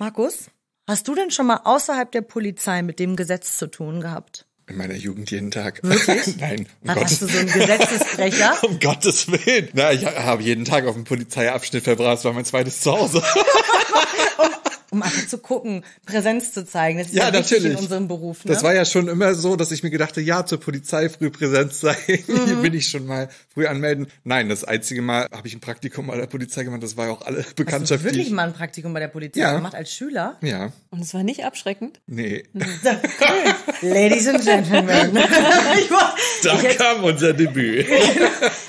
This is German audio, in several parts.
Markus, hast du denn schon mal außerhalb der Polizei mit dem Gesetz zu tun gehabt? In meiner Jugend jeden Tag. Wirklich? Nein. Um Gottes, hast du so einen Gesetzesbrecher? um Gottes Willen. Na, ich habe jeden Tag auf dem Polizeiabschnitt verbracht. Das war mein zweites Zuhause. um einfach zu gucken, Präsenz zu zeigen. Das ist Ja, ja, wichtig natürlich. in unserem Beruf. Ne? Das war ja schon immer so, dass ich mir gedachte, ja, zur Polizei früh präsent sein. Hier Mhm. bin ich schon mal früh anmelden. Nein, das einzige Mal habe ich ein Praktikum bei der Polizei gemacht. Das war ja auch alle Hast du Bekanntschaft. wirklich ich- mal ein Praktikum bei der Polizei Ja. gemacht als Schüler? Ja, Und es war nicht abschreckend. nee. Ladies and Gentlemen. ich, wo- Da ich, hätte- kam unser Debüt.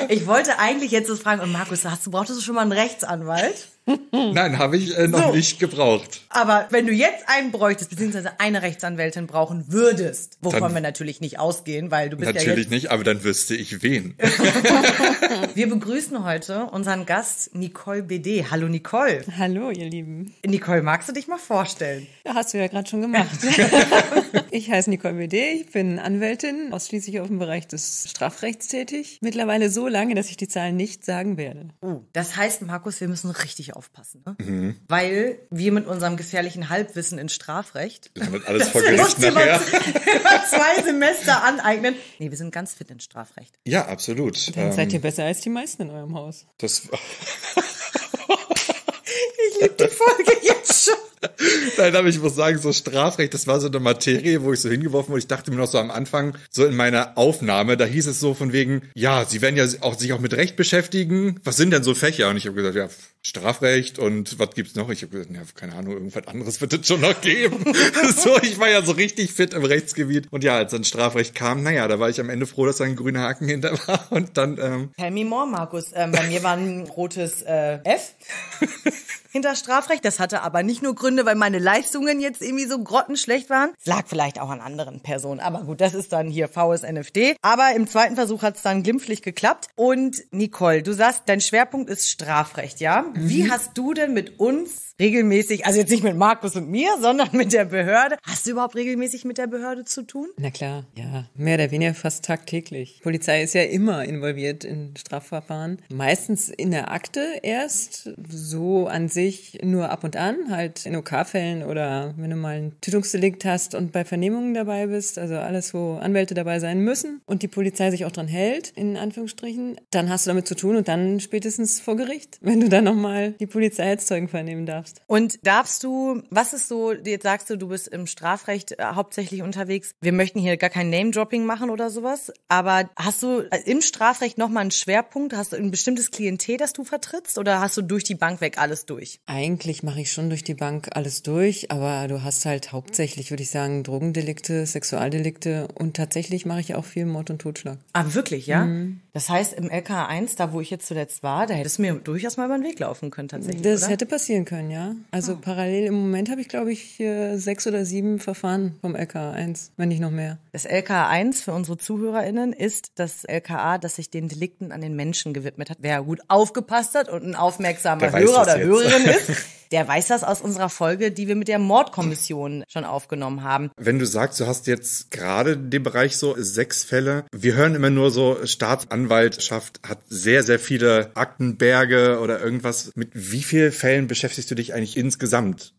ich wollte eigentlich jetzt so fragen, und Markus, hast du, brauchtest du schon mal einen Rechtsanwalt? Nein, habe ich äh, noch So. nicht gebraucht. Aber wenn du jetzt einen bräuchtest, beziehungsweise eine Rechtsanwältin brauchen würdest, wovon Dann- wir natürlich nicht ausgehen, weil du bist ja Natürlich jetzt nicht, aber dann wüsste ich wen. Wir begrüßen heute unseren Gast Nicole BD. Hallo Nicole. Hallo, ihr Lieben. Nicole, magst du dich mal vorstellen? Ja, hast du ja gerade schon gemacht. ich heiße Nicole BD, ich bin Anwältin, ausschließlich auf dem Bereich des Strafrechts tätig. Mittlerweile so lange, dass ich die Zahlen nicht sagen werde. Oh, das heißt, Markus, wir müssen richtig aufpassen, ne? Weil wir mit unserem gefährlichen Halbwissen in Strafrecht Das wird alles vor wir Gericht nachher. über zwei Semester aneignen. Nee, wir sind ganz fit in Strafrecht. Ja, absolut. Dann seid Ähm, ihr besser als die meisten in eurem Haus. das, Ich liebe die Folge jetzt schon. Nein, aber ich muss sagen, so Strafrecht, das war so eine Materie, wo ich so hingeworfen wurde. Ich dachte mir noch so am Anfang, so in meiner Aufnahme, da hieß es so von wegen, ja, Sie werden ja auch, sich auch mit Recht beschäftigen. Was sind denn so Fächer? Und ich habe gesagt, ja, Strafrecht und was gibt's noch? Ich habe gesagt, ja, keine Ahnung, irgendwas anderes wird es schon noch geben. so, ich war ja so richtig fit im Rechtsgebiet. Und ja, als dann Strafrecht kam, naja, da war ich am Ende froh, dass da ein grüner Haken hinter war. Und dann, ähm, Tell me more, Markus. Ähm, bei mir war ein rotes äh, F hinter Strafrecht. Das hatte aber nicht nur Gründe, weil meine Leistungen jetzt irgendwie so grottenschlecht waren. Es lag vielleicht auch an anderen Personen. Aber gut, das ist dann hier VSNFD. Aber im zweiten Versuch hat es dann glimpflich geklappt. Und Nicole, du sagst, dein Schwerpunkt ist Strafrecht, ja? Wie hast du denn mit uns regelmäßig, also jetzt nicht mit Markus und mir, sondern mit der Behörde, hast du überhaupt regelmäßig mit der Behörde zu tun? Na klar, ja, mehr oder weniger fast tagtäglich. Polizei ist ja immer involviert in Strafverfahren. Meistens in der Akte erst, so an sich nur ab und an, halt in OK-Fällen oder wenn du mal ein Tötungsdelikt hast und bei Vernehmungen dabei bist, also alles, wo Anwälte dabei sein müssen und die Polizei sich auch dran hält, in Anführungsstrichen, dann hast du damit zu tun und dann spätestens vor Gericht, wenn du dann nochmal die Polizei als Zeugen vernehmen darfst. Und darfst du, was ist so, jetzt sagst du, du bist im Strafrecht äh, hauptsächlich unterwegs. Wir möchten hier gar kein Name-Dropping machen oder sowas, aber hast du äh, im Strafrecht nochmal einen Schwerpunkt? Hast du ein bestimmtes Klientel, das du vertrittst oder hast du durch die Bank weg alles durch? Eigentlich mache ich schon durch die Bank alles durch, aber du hast halt hauptsächlich, würde ich sagen, Drogendelikte, Sexualdelikte und tatsächlich mache ich auch viel Mord und Totschlag. Ah, wirklich, ja? Das heißt, im LK1, da wo ich jetzt zuletzt war, da hättest du mir durchaus mal über den Weg laufen können, tatsächlich. Das oder? hätte passieren können, ja. Also parallel im Moment habe ich, glaube ich, sechs oder sieben Verfahren vom LK1, wenn nicht noch mehr. Das LKA1 für unsere ZuhörerInnen ist das LKA, das sich den Delikten an den Menschen gewidmet hat. Wer gut aufgepasst hat und ein aufmerksamer Hörer oder jetzt. Hörerin ist, der weiß das aus unserer Folge, die wir mit der Mordkommission schon aufgenommen haben. Wenn du sagst, du hast jetzt gerade den Bereich so sechs Fälle, wir hören immer nur so, Staatsanwaltschaft hat sehr, sehr viele Aktenberge oder irgendwas. Mit wie vielen Fällen beschäftigst du dich eigentlich insgesamt?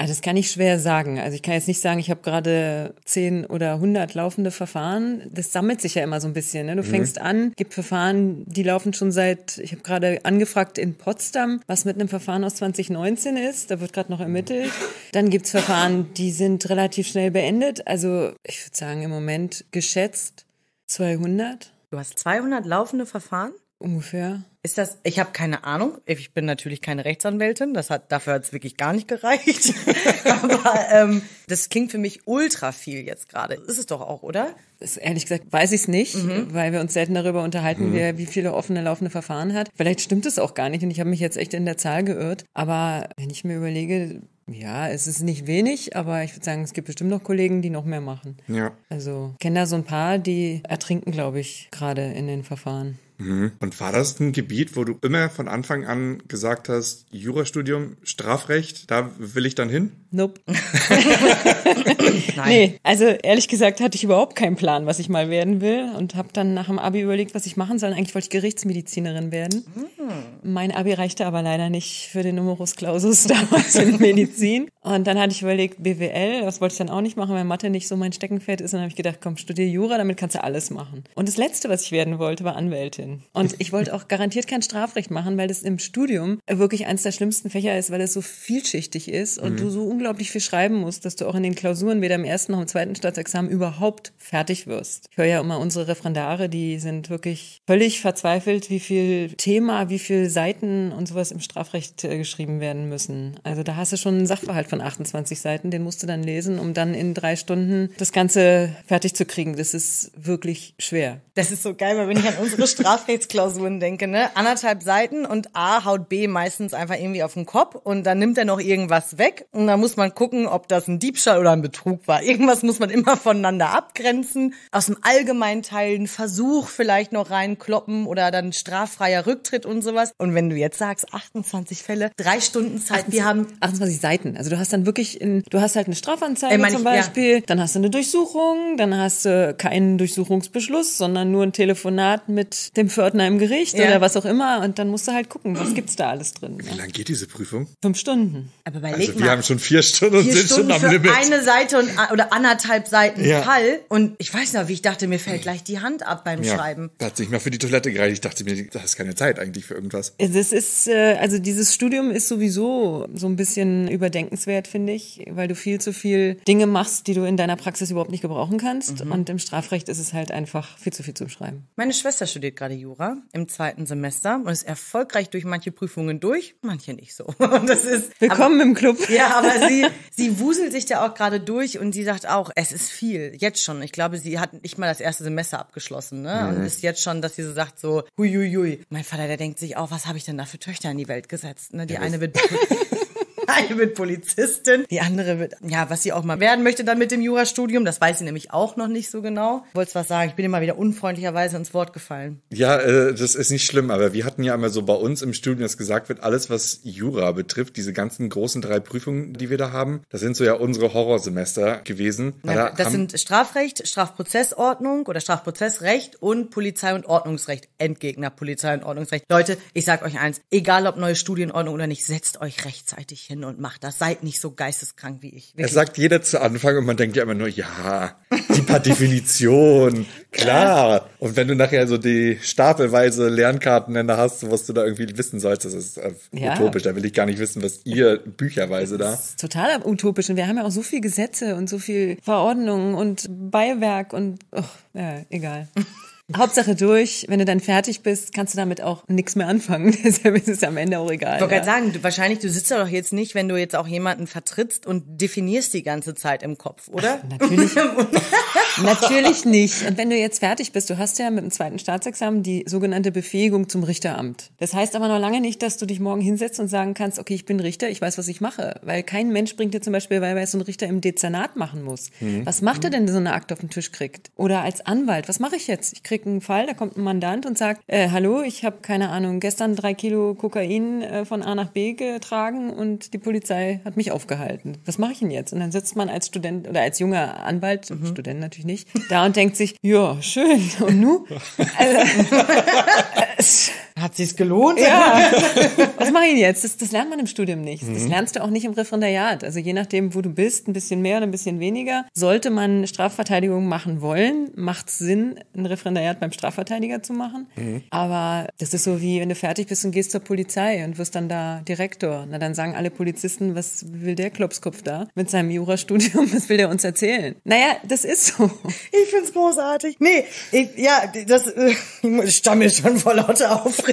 Ah, das kann ich schwer sagen. Also ich kann jetzt nicht sagen, ich habe gerade zehn oder hundert laufende Verfahren. Das sammelt sich ja immer so ein bisschen. Ne? Du fängst an, gibt Verfahren, die laufen schon seit, ich habe gerade angefragt in Potsdam, was mit einem Verfahren aus 2019 ist. Da wird gerade noch ermittelt. Dann gibt's Verfahren, die sind relativ schnell beendet. Also ich würde sagen, im Moment geschätzt 200 Du hast 200 laufende Verfahren? Ungefähr. Ist das, ich habe keine Ahnung. Ich bin natürlich keine Rechtsanwältin. Das hat, dafür hat es wirklich gar nicht gereicht. Aber ähm, das klingt für mich ultra viel jetzt gerade. Ist es doch auch, oder? Das, ehrlich gesagt weiß ich es nicht, weil wir uns selten darüber unterhalten, wer wie viele offene laufende Verfahren hat. Vielleicht stimmt es auch gar nicht und ich habe mich jetzt echt in der Zahl geirrt. Aber wenn ich mir überlege, ja, es ist nicht wenig, aber ich würde sagen, es gibt bestimmt noch Kollegen, die noch mehr machen. Ja. Also ich kenne da so ein paar, die ertrinken, glaube ich, gerade in den Verfahren. Und war das ein Gebiet, wo du immer von Anfang an gesagt hast, Jurastudium, Strafrecht, da will ich dann hin? Nope. Nein. Nee, also ehrlich gesagt hatte ich überhaupt keinen Plan, was ich mal werden will und habe dann nach dem Abi überlegt, was ich machen soll. Eigentlich wollte ich Gerichtsmedizinerin werden. Mein Abi reichte aber leider nicht für den Numerus Clausus damals in Medizin. Und dann hatte ich überlegt, BWL, das wollte ich dann auch nicht machen, weil Mathe nicht so mein Steckenpferd ist. Und dann habe ich gedacht, komm, studier Jura, damit kannst du alles machen. Und das Letzte, was ich werden wollte, war Anwältin. Und ich wollte auch garantiert kein Strafrecht machen, weil das im Studium wirklich eins der schlimmsten Fächer ist, weil es so vielschichtig ist und du so unglaublich viel schreiben musst, dass du auch in den Klausuren weder im ersten noch im zweiten Staatsexamen überhaupt fertig wirst. Ich höre ja immer unsere Referendare, die sind wirklich völlig verzweifelt, wie viel Thema, wie viel Seiten und sowas im Strafrecht äh, geschrieben werden müssen. Also da hast du schon einen Sachverhalt von 28 Seiten, den musst du dann lesen, um dann in drei Stunden das Ganze fertig zu kriegen. Das ist wirklich schwer. Das ist so geil, weil wenn ich an unsere Strafrechtsklausuren denke, ne, anderthalb Seiten und A haut B meistens einfach irgendwie auf den Kopf und dann nimmt er noch irgendwas weg und dann muss man gucken, ob das ein Diebstahl oder ein Betrug war. Irgendwas muss man immer voneinander abgrenzen, aus dem allgemeinen Teil einen Versuch vielleicht noch reinkloppen oder dann straffreier Rücktritt und sowas. Und wenn du jetzt sagst, 28 Fälle, drei Stunden Zeit, wir haben 28 Seiten. Also du hast dann wirklich, in, du hast halt eine Strafanzeige Äh, meine zum ich, ja. Beispiel, dann hast du eine Durchsuchung, dann hast du keinen Durchsuchungsbeschluss, sondern nur ein Telefonat mit dem Pförtner im Gericht Ja. oder was auch immer. Und dann musst du halt gucken, was gibt's da alles drin. Wie Ja. lange geht diese Prüfung? Fünf Stunden. aber überleg Also wir mal. haben schon vier Stunden und sind Stunden schon am für Limit. eine Seite und, oder anderthalb Seiten Ja. Fall. Und ich weiß noch, wie ich dachte, mir fällt gleich die Hand ab beim ja, Schreiben. da hat sich mal für die Toilette gereicht. Ich dachte mir, da ist keine Zeit eigentlich für irgendwas. Es ist, äh, also dieses Studium ist sowieso so ein bisschen überdenkenswert, finde ich, weil du viel zu viel Dinge machst, die du in deiner Praxis überhaupt nicht gebrauchen kannst. Mhm. Und im Strafrecht ist es halt einfach viel zu viel zum Schreiben. Meine Schwester studiert gerade Jura im zweiten Semester und ist erfolgreich durch manche Prüfungen durch, manche nicht so. Und das ist Willkommen im Club. Aber, ja, aber sie, sie wuselt sich da auch gerade durch und sie sagt auch, es ist viel, jetzt schon. Ich glaube, sie hat nicht mal das erste Semester abgeschlossen, ne? Und ist jetzt schon, dass sie so sagt so, huiuiui. Mein Vater, der denkt sich auch, was habe ich denn da für Töchter in die Welt gesetzt? Ne? Die eine wird eine wird Polizistin, die andere wird, ja, was sie auch mal werden möchte dann mit dem Jurastudium, das weiß sie nämlich auch noch nicht so genau. Wolltest was sagen? Ich bin immer wieder unfreundlicherweise ins Wort gefallen. Ja, äh, das ist nicht schlimm, aber wir hatten ja immer so bei uns im Studium, dass gesagt wird, alles was Jura betrifft, diese ganzen großen drei Prüfungen, die wir da haben, das sind so ja unsere Horrorsemester gewesen. Ja, da das sind Strafrecht, Strafprozessordnung oder Strafprozessrecht und Polizei- und Ordnungsrecht. Endgegner Polizei- und Ordnungsrecht. Leute, ich sag euch eins, egal ob neue Studienordnung oder nicht, setzt euch rechtzeitig hin und macht das. Seid nicht so geisteskrank wie ich. Wirklich. sagt jeder zu Anfang und man denkt ja immer nur, ja, die paar Definitionen, klar. Und wenn du nachher so die stapelweise Lernkarten dann da hast, was du da irgendwie wissen sollst, das ist äh, Ja. utopisch. Da will ich gar nicht wissen, was ihr bücherweise da. Das ist total utopisch und wir haben ja auch so viel Gesetze und so viel Verordnungen und Beiwerk und oh, ja, egal. Hauptsache durch, wenn du dann fertig bist, kannst du damit auch nichts mehr anfangen. Deshalb ist es am Ende auch egal. Ich wollte ja. gerade sagen, du, wahrscheinlich, du sitzt ja doch jetzt nicht, wenn du jetzt auch jemanden vertrittst und definierst die ganze Zeit im Kopf, oder? Natürlich, natürlich nicht. Und wenn du jetzt fertig bist, du hast ja mit dem zweiten Staatsexamen die sogenannte Befähigung zum Richteramt. Das heißt aber noch lange nicht, dass du dich morgen hinsetzt und sagen kannst, okay, ich bin Richter, ich weiß, was ich mache. Weil kein Mensch bringt dir zum Beispiel bei, was so ein Richter im Dezernat machen muss. Was macht er denn, der so eine Akte auf den Tisch kriegt? Oder als Anwalt, was mache ich jetzt? Ich kriege einen Fall, da kommt ein Mandant und sagt, äh, hallo, ich habe keine Ahnung, gestern drei Kilo Kokain äh, von A nach B getragen und die Polizei hat mich aufgehalten. Was mache ich denn jetzt? Und dann sitzt man als Student oder als junger Anwalt, Student natürlich nicht, da und denkt sich, ja, schön. Und nu? Also, Hat sich's gelohnt? ja. Was mache ich denn jetzt? Das, das lernt man im Studium nicht. Das lernst du auch nicht im Referendariat. Also je nachdem, wo du bist, ein bisschen mehr oder ein bisschen weniger. Sollte man Strafverteidigung machen wollen, macht es Sinn, ein Referendariat beim Strafverteidiger zu machen. Aber das ist so wie, wenn du fertig bist und gehst zur Polizei und wirst dann da Direktor. Na, dann sagen alle Polizisten, was will der Klopskopf da mit seinem Jurastudium? Was will der uns erzählen? Naja, das ist so. Ich find's großartig. Nee, ich, ja, das, äh, ich stammel schon vor lauter Aufregung.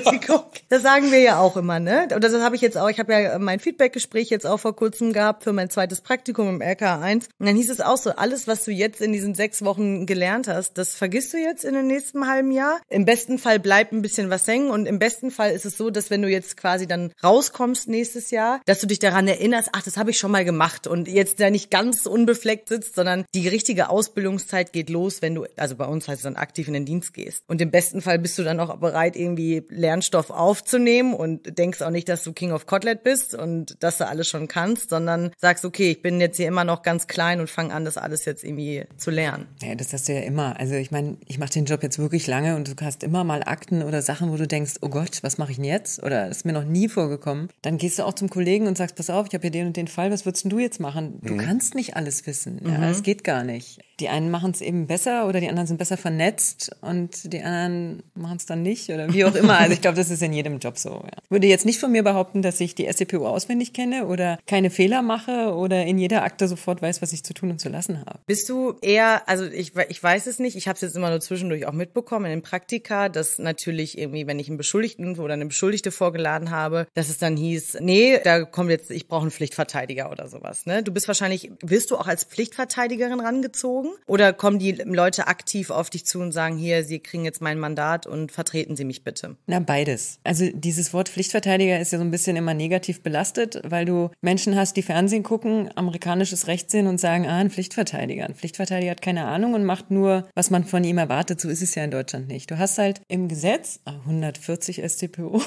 Das sagen wir ja auch immer, ne? Und das habe ich jetzt auch, ich habe ja mein Feedbackgespräch jetzt auch vor kurzem gehabt für mein zweites Praktikum im LK1. Und dann hieß es auch so, alles, was du jetzt in diesen sechs Wochen gelernt hast, das vergisst du jetzt in den nächsten halben Jahr. Im besten Fall bleibt ein bisschen was hängen und im besten Fall ist es so, dass wenn du jetzt quasi dann rauskommst nächstes Jahr, dass du dich daran erinnerst, ach, das habe ich schon mal gemacht und jetzt da nicht ganz unbefleckt sitzt, sondern die richtige Ausbildungszeit geht los, wenn du, also bei uns heißt es dann aktiv in den Dienst gehst. Und im besten Fall bist du dann auch bereit, irgendwie Lernstoff aufzunehmen und denkst auch nicht, dass du King of Kotlet bist und dass du alles schon kannst, sondern sagst, okay, ich bin jetzt hier immer noch ganz klein und fange an, das alles jetzt irgendwie zu lernen. Ja, das hast du ja immer. Also ich meine, ich mache den Job jetzt wirklich lange und du hast immer mal Akten oder Sachen, wo du denkst, oh Gott, was mache ich denn jetzt? Oder das ist mir noch nie vorgekommen. Dann gehst du auch zum Kollegen und sagst, pass auf, ich habe hier den und den Fall, was würdest du jetzt machen? Du kannst nicht alles wissen. Ja, es geht gar nicht. Die einen machen es eben besser oder die anderen sind besser vernetzt und die anderen machen es dann nicht oder wie auch immer. Also ich glaube, das ist in jedem Job so. Ja. Ich würde jetzt nicht von mir behaupten, dass ich die SCPU auswendig kenne oder keine Fehler mache oder in jeder Akte sofort weiß, was ich zu tun und zu lassen habe. Bist du eher, also ich, ich weiß es nicht, ich habe es jetzt immer nur zwischendurch auch mitbekommen in den Praktika, dass natürlich irgendwie, wenn ich einen Beschuldigten oder eine Beschuldigte vorgeladen habe, dass es dann hieß, nee, da kommt jetzt, ich brauche einen Pflichtverteidiger oder sowas. Ne? Du bist wahrscheinlich, wirst du auch als Pflichtverteidigerin rangezogen oder kommen die Leute aktiv auf dich zu und sagen, hier, Sie kriegen jetzt mein Mandat und vertreten Sie mich bitte? Na, beides. Also dieses Wort Pflichtverteidiger ist ja so ein bisschen immer negativ belastet, weil du Menschen hast, die Fernsehen gucken, amerikanisches Recht sehen und sagen, ah, ein Pflichtverteidiger. Ein Pflichtverteidiger hat keine Ahnung und macht nur, was man von ihm erwartet. So ist es ja in Deutschland nicht. Du hast halt im Gesetz, 140 StPO,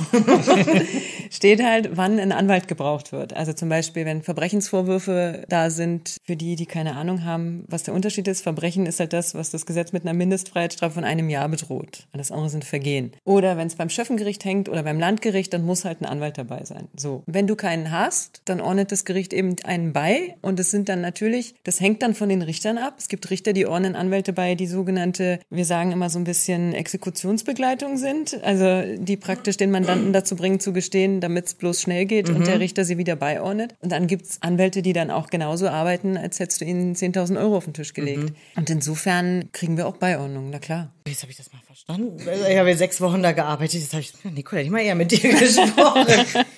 steht halt, wann ein Anwalt gebraucht wird. Also zum Beispiel, wenn Verbrechensvorwürfe da sind, für die, die keine Ahnung haben, was der Unterschied ist. Verbrechen ist halt das, was das Gesetz mit einer Mindestfreiheitsstrafe von einem Jahr bedroht. Alles andere sind Vergehen. Oder wenn es beim Schöffengericht hängt oder beim Landgericht, dann muss halt ein Anwalt dabei sein. So. Wenn du keinen hast, dann ordnet das Gericht eben einen bei und es sind dann natürlich, das hängt dann von den Richtern ab. Es gibt Richter, die ordnen Anwälte bei, die sogenannte, wir sagen immer so ein bisschen Exekutionsbegleitung sind, also die praktisch den Mandanten dazu bringen zu gestehen, damit es bloß schnell geht und der Richter sie wieder beiordnet. Und dann gibt's Anwälte, die dann auch genauso arbeiten, als hättest du ihnen 10.000 Euro auf den Tisch gelegt. Und insofern kriegen wir auch Beiordnung, na klar. Jetzt habe ich das mal verstanden. Ich habe ja sechs Wochen da gearbeitet. Jetzt habe ich, Nicole, hätte ich mal eher mit dir gesprochen.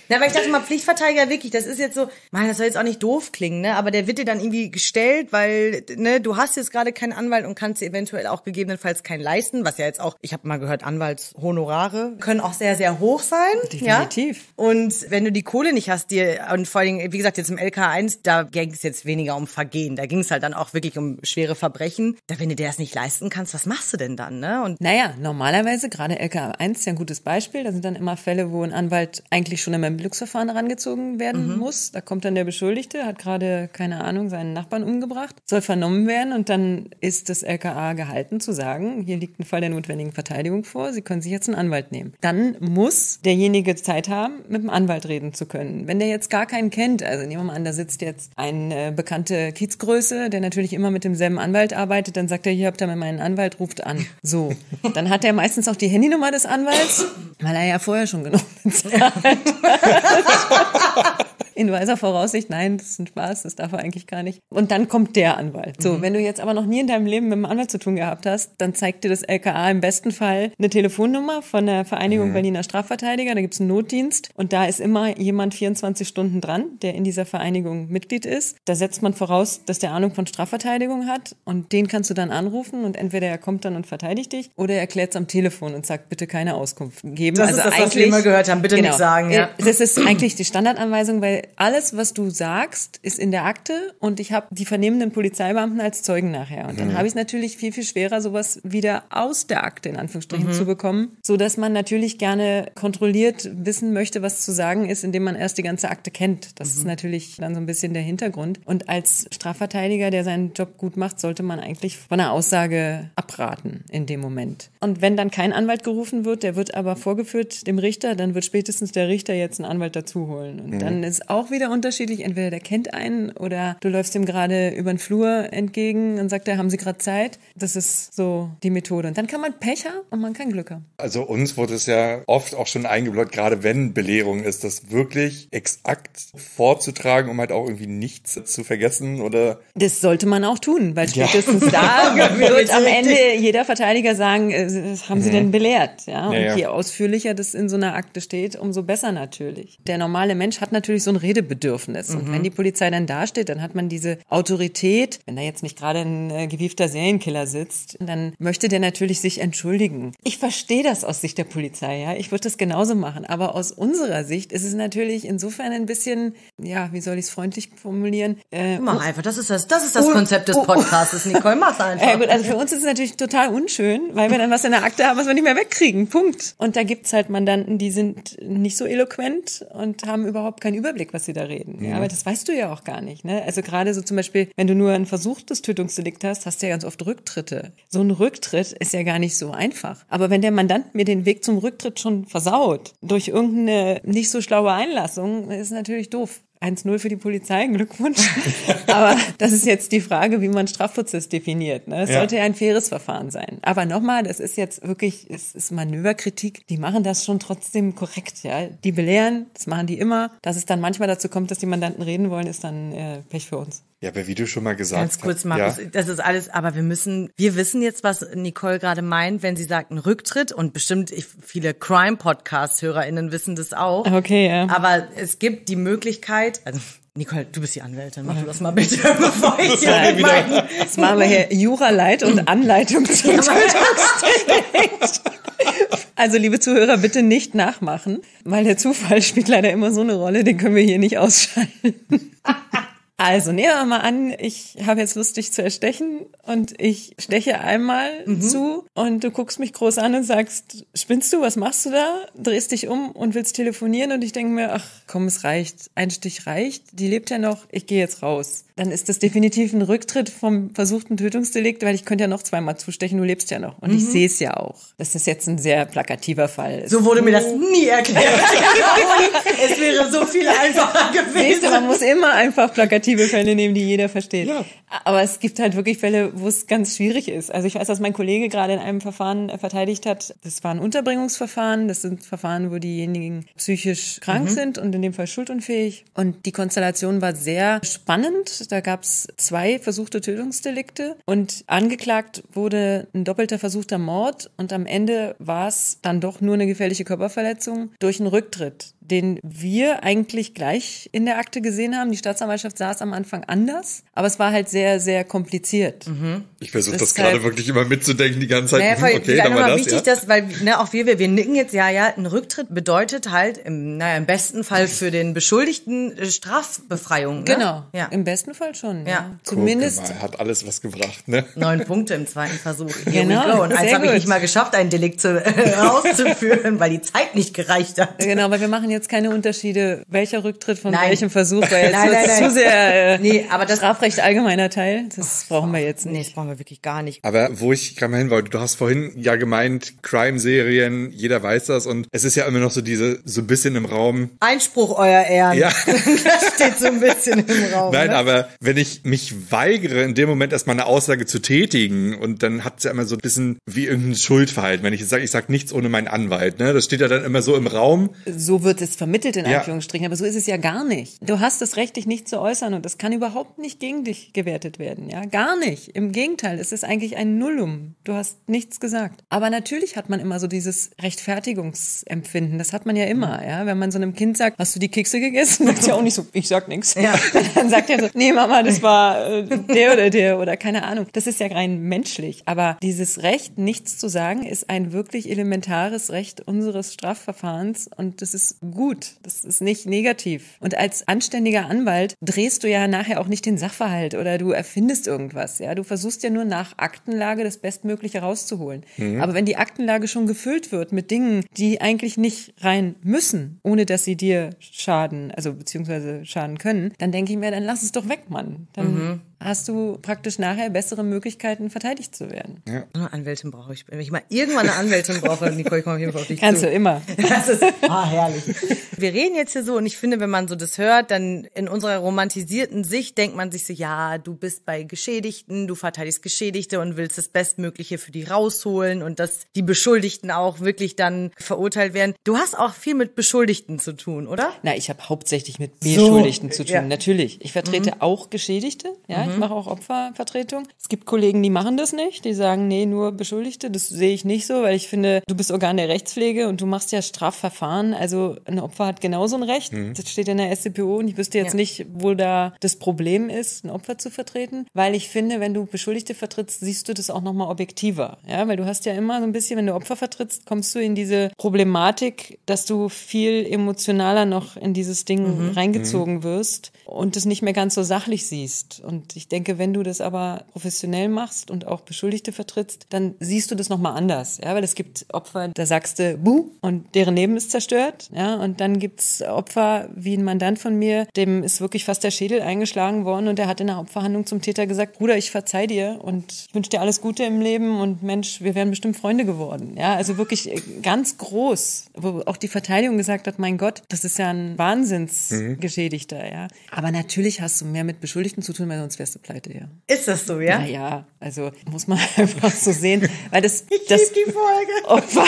Na, aber ich dachte mal, Pflichtverteidiger wirklich, das ist jetzt so, man, das soll jetzt auch nicht doof klingen, ne? Aber der wird dir dann irgendwie gestellt, weil, ne, du hast jetzt gerade keinen Anwalt und kannst dir eventuell auch gegebenenfalls keinen leisten, was ja jetzt auch, ich habe mal gehört, Anwaltshonorare können auch sehr, sehr hoch sein. Definitiv. Ja? Und wenn du die Kohle nicht hast, dir, und vor allen Dingen, wie gesagt, jetzt im LK1, da ging es jetzt weniger um Vergehen, da ging es halt dann auch wirklich um schwere Verbrechen. Da, wenn du dir das nicht leisten kannst, was machst du denn dann, ne? Und Naja, normalerweise, gerade LK1 ist ja ein gutes Beispiel. Da sind dann immer Fälle, wo ein Anwalt eigentlich schon im Ermittlungsverfahren herangezogen werden muss. Da kommt dann der Beschuldigte, hat gerade, keine Ahnung, seinen Nachbarn umgebracht, soll vernommen werden und dann ist das LKA gehalten zu sagen, hier liegt ein Fall der notwendigen Verteidigung vor, Sie können sich jetzt einen Anwalt nehmen. Dann muss derjenige Zeit haben, mit dem Anwalt reden zu können. Wenn der jetzt gar keinen kennt, also nehmen wir mal an, da sitzt jetzt eine äh, bekannte Kiezgröße, der natürlich immer mit demselben Anwalt arbeitet, dann sagt er, hier habt ihr meinen Anwalt, ruft an. So, dann hat er meistens auch die Handynummer des Anwalts, weil er ja vorher schon genug bezahlt in weiser Voraussicht, nein, das ist ein Spaß, das darf er eigentlich gar nicht. Und dann kommt der Anwalt. So, wenn du jetzt aber noch nie in deinem Leben mit einem Anwalt zu tun gehabt hast, dann zeigt dir das LKA im besten Fall eine Telefonnummer von der Vereinigung Berliner Strafverteidiger. Da gibt's einen Notdienst und da ist immer jemand 24 Stunden dran, der in dieser Vereinigung Mitglied ist. Da setzt man voraus, dass der Ahnung von Strafverteidigung hat und den kannst du dann anrufen und entweder er kommt dann und verteidigt dich oder er erklärt's am Telefon und sagt, bitte keine Auskunft geben. Das ist das, was wir immer gehört haben. Bitte Genau. nicht sagen, ja. Äh, Das ist eigentlich die Standardanweisung, weil alles, was du sagst, ist in der Akte und ich habe die vernehmenden Polizeibeamten als Zeugen nachher. Und dann habe ich es natürlich viel, viel schwerer, sowas wieder aus der Akte in Anführungsstrichen zu bekommen, so dass man natürlich gerne kontrolliert wissen möchte, was zu sagen ist, indem man erst die ganze Akte kennt. Das ist natürlich dann so ein bisschen der Hintergrund. Und als Strafverteidiger, der seinen Job gut macht, sollte man eigentlich von einer Aussage abraten in dem Moment. Und wenn dann kein Anwalt gerufen wird, der wird aber vorgeführt dem Richter, dann wird spätestens der Richter jetzt einen Anwalt dazu holen. Und dann ist auch wieder unterschiedlich. Entweder der kennt einen oder du läufst ihm gerade über den Flur entgegen und sagt, er, haben Sie gerade Zeit? Das ist so die Methode. Und dann kann man Pech haben und man kann Glück haben. Also uns wurde es ja oft auch schon eingebläut, gerade wenn Belehrung ist, das wirklich exakt vorzutragen, um halt auch irgendwie nichts zu vergessen oder. Das sollte man auch tun, weil spätestens da wird am Ende jeder Verteidiger sagen, äh, was haben Sie denn belehrt? Ja, und Ja, ja. je ausführlicher das in so einer Akte steht, umso besser natürlich. Der normale Mensch hat natürlich so ein Redebedürfnis. Und wenn die Polizei dann dasteht, dann hat man diese Autorität. Wenn da jetzt nicht gerade ein äh, gewiefter Serienkiller sitzt, dann möchte der natürlich sich entschuldigen. Ich verstehe das aus Sicht der Polizei, ja. Ich würde das genauso machen. Aber aus unserer Sicht ist es natürlich insofern ein bisschen, ja, wie soll ich es freundlich formulieren? Äh, Mach einfach, das ist das, das ist das Konzept des Podcasts, Nicole. Mach's einfach. ja gut, also für uns ist es natürlich total unschön, weil wir dann was in der Akte haben, was wir nicht mehr wegkriegen. Punkt. Und da gibt's halt Mandanten, die sind nicht so eloquent und haben überhaupt keinen Überblick, was sie da reden. Ja, aber das weißt du ja auch gar nicht. Ne? Also gerade so zum Beispiel, wenn du nur ein versuchtes Tötungsdelikt hast, hast du ja ganz oft Rücktritte. So ein Rücktritt ist ja gar nicht so einfach. Aber wenn der Mandant mir den Weg zum Rücktritt schon versaut, durch irgendeine nicht so schlaue Einlassung, ist natürlich doof. 1-0 für die Polizei, Glückwunsch. Aber das ist jetzt die Frage, wie man Strafprozess definiert. Ne? Es Ja. sollte ja ein faires Verfahren sein. Aber nochmal, das ist jetzt wirklich, es ist Manöverkritik. Die machen das schon trotzdem korrekt. Ja, Die belehren, das machen die immer. Dass es dann manchmal dazu kommt, dass die Mandanten reden wollen, ist dann äh, Pech für uns. Ja, aber wie du schon mal gesagt Ganz kurz, hast. Markus, Ja. das ist alles, aber wir müssen, wir wissen jetzt, was Nicole gerade meint, wenn sie sagt, ein Rücktritt und bestimmt ich, viele Crime-Podcast-HörerInnen wissen das auch. Okay, ja. Aber es gibt die Möglichkeit, also Nicole, du bist die Anwältin, mach du das mal bitte, bevor ich hier mit meinen Das machen wir hier Jura-Leit und Anleitung zum Tötungsdelikt. Also, liebe Zuhörer, bitte nicht nachmachen, weil der Zufall spielt leider immer so eine Rolle, den können wir hier nicht ausschalten. Also, nehmen wir mal an, ich habe jetzt Lust, dich zu erstechen und ich steche einmal zu und du guckst mich groß an und sagst, spinnst du, was machst du da? Drehst dich um und willst telefonieren und ich denke mir, ach komm, es reicht. Ein Stich reicht, die lebt ja noch, ich gehe jetzt raus. Dann ist das definitiv ein Rücktritt vom versuchten Tötungsdelikt, weil ich könnte ja noch zweimal zustechen, du lebst ja noch. Und ich sehe es ja auch. Das ist jetzt ein sehr plakativer Fall. So wurde mir das nie erklärt. es wäre so viel einfacher Siehst du, man gewesen. muss immer einfach plakative Fälle nehmen, die jeder versteht. Aber es gibt halt wirklich Fälle, wo es ganz schwierig ist. Also ich weiß, dass mein Kollege gerade in einem Verfahren äh, verteidigt hat. Das war ein Unterbringungsverfahren. Das sind Verfahren, wo diejenigen psychisch krank sind und in dem Fall schuldunfähig. Und die Konstellation war sehr spannend. Da gab es zwei versuchte Tötungsdelikte und angeklagt wurde ein doppelter versuchter Mord und am Ende war es dann doch nur eine gefährliche Körperverletzung durch einen Rücktritt den wir eigentlich gleich in der Akte gesehen haben. Die Staatsanwaltschaft sah es am Anfang anders, aber es war halt sehr, sehr kompliziert. Ich versuche Das gerade halt- wirklich immer mitzudenken die ganze Zeit. Naja, voll, okay, ja, dann war das, wichtig, ja. dass, weil, ne, auch wir, wir, wir nicken jetzt, ja, ja, ein Rücktritt bedeutet halt, im, naja, im besten Fall für den Beschuldigten äh, Strafbefreiung. Ne? Genau, Ja. im besten Fall schon. Ja. Ja. Zumindest Guck mal, hat alles was gebracht, ne? Neun Punkte im zweiten Versuch. Genau. Und eins habe ich nicht mal geschafft, ein Delikt zu, äh, auszuführen, weil die Zeit nicht gereicht hat. Genau, weil wir machen jetzt keine Unterschiede, welcher Rücktritt von Nein. welchem Versuch, weil jetzt Nein, nein, nein. zu sehr äh, Nee, aber das- Strafrecht allgemeiner Teil. Das brauchen wir jetzt Nee, nicht. das brauchen wir wirklich gar nicht. Aber wo ich gerade mal hin wollte, du hast vorhin ja gemeint, Crime-Serien, jeder weiß das und es ist ja immer noch so diese, so ein bisschen im Raum. Einspruch, euer Ehren. Ja. das steht so ein bisschen im Raum. Nein, ne? aber wenn ich mich weigere, in dem Moment erstmal eine Aussage zu tätigen und dann hat es ja immer so ein bisschen wie irgendein Schuldverhalten. Wenn ich jetzt sage, ich sag nichts ohne meinen Anwalt, ne? Das steht ja dann immer so im Raum. So wird es vermittelt in Ja. Anführungsstrichen, aber so ist es ja gar nicht. Du hast das Recht, dich nicht zu äußern und das kann überhaupt nicht gegen dich gewertet werden, ja? Gar nicht. Im Gegenteil, es ist eigentlich ein Nullum. Du hast nichts gesagt. Aber natürlich hat man immer so dieses Rechtfertigungsempfinden. Das hat man ja immer, ja? Wenn man so einem Kind sagt, hast du die Kekse gegessen? Sagt ja auch nicht so, ich sag nichts. Ja. Dann sagt er so, nee Mama, das war äh, der oder der oder keine Ahnung. Das ist ja rein menschlich. Aber dieses Recht, nichts zu sagen, ist ein wirklich elementares Recht unseres Strafverfahrens und das ist gut. Das ist nicht negativ. Und als anständiger Anwalt drehst du ja nachher auch nicht den Sachverhalt oder du erfindest irgendwas. Ja, du versuchst ja nur nach Aktenlage das Bestmögliche rauszuholen. Aber wenn die Aktenlage schon gefüllt wird mit Dingen, die eigentlich nicht rein müssen, ohne dass sie dir schaden, also beziehungsweise schaden können, dann denke ich mir, dann lass es doch weg, Mann. Dann hast du praktisch nachher bessere Möglichkeiten, verteidigt zu werden. Eine Anwältin brauche ich. Wenn ich mal irgendwann eine Anwältin brauche, Nicole, ich komme auf jeden Fall auf dich Kannst zu. du immer. Das ist ah, herrlich. Wir reden jetzt hier so und ich finde, wenn man so das hört, dann in unserer romantisierten Sicht denkt man sich so, ja, du bist bei Geschädigten, du verteidigst Geschädigte und willst das Bestmögliche für die rausholen und dass die Beschuldigten auch wirklich dann verurteilt werden. Du hast auch viel mit Beschuldigten zu tun, oder? Na, ich habe hauptsächlich mit Beschuldigten So, zu tun. ja. Natürlich. Ich vertrete auch Geschädigte. Ja, ich mache auch Opfervertretung. Es gibt Kollegen, die machen das nicht. Die sagen, nee, nur Beschuldigte. Das sehe ich nicht so, weil ich finde, du bist Organ der Rechtspflege und du machst ja Strafverfahren. Also ein Opfer hat genauso ein Recht. Das steht in der SCPO und ich wüsste jetzt Ja. nicht, wo da das Problem ist, ein Opfer zu vertreten. Weil ich finde, wenn du Beschuldigte vertrittst, siehst du das auch nochmal objektiver. Ja, weil du hast ja immer so ein bisschen, wenn du Opfer vertrittst, kommst du in diese Problematik, dass du viel emotionaler noch in dieses Ding reingezogen wirst und es nicht mehr ganz so sachlich siehst. Und ich denke, wenn du das aber professionell machst und auch Beschuldigte vertrittst, dann siehst du das nochmal anders. Ja, weil es gibt Opfer, da sagst du Buh und deren Leben ist zerstört. Ja, und dann gibt's Opfer, wie ein Mandant von mir, dem ist wirklich fast der Schädel eingeschlagen worden und der hat in der Hauptverhandlung zum Täter gesagt, Bruder, ich verzeih dir und ich wünsche dir alles Gute im Leben und Mensch, wir wären bestimmt Freunde geworden. Ja, also wirklich äh, ganz groß, wo auch die Verteidigung gesagt hat, mein Gott, das ist ja ein Wahnsinnsgeschädigter, ja. Aber natürlich hast du mehr mit Beschuldigten zu tun, weil sonst wärst du pleite, ja. Ist das so, ja? Naja, also muss man einfach so sehen, weil das, das lieb die Folge. Opfer,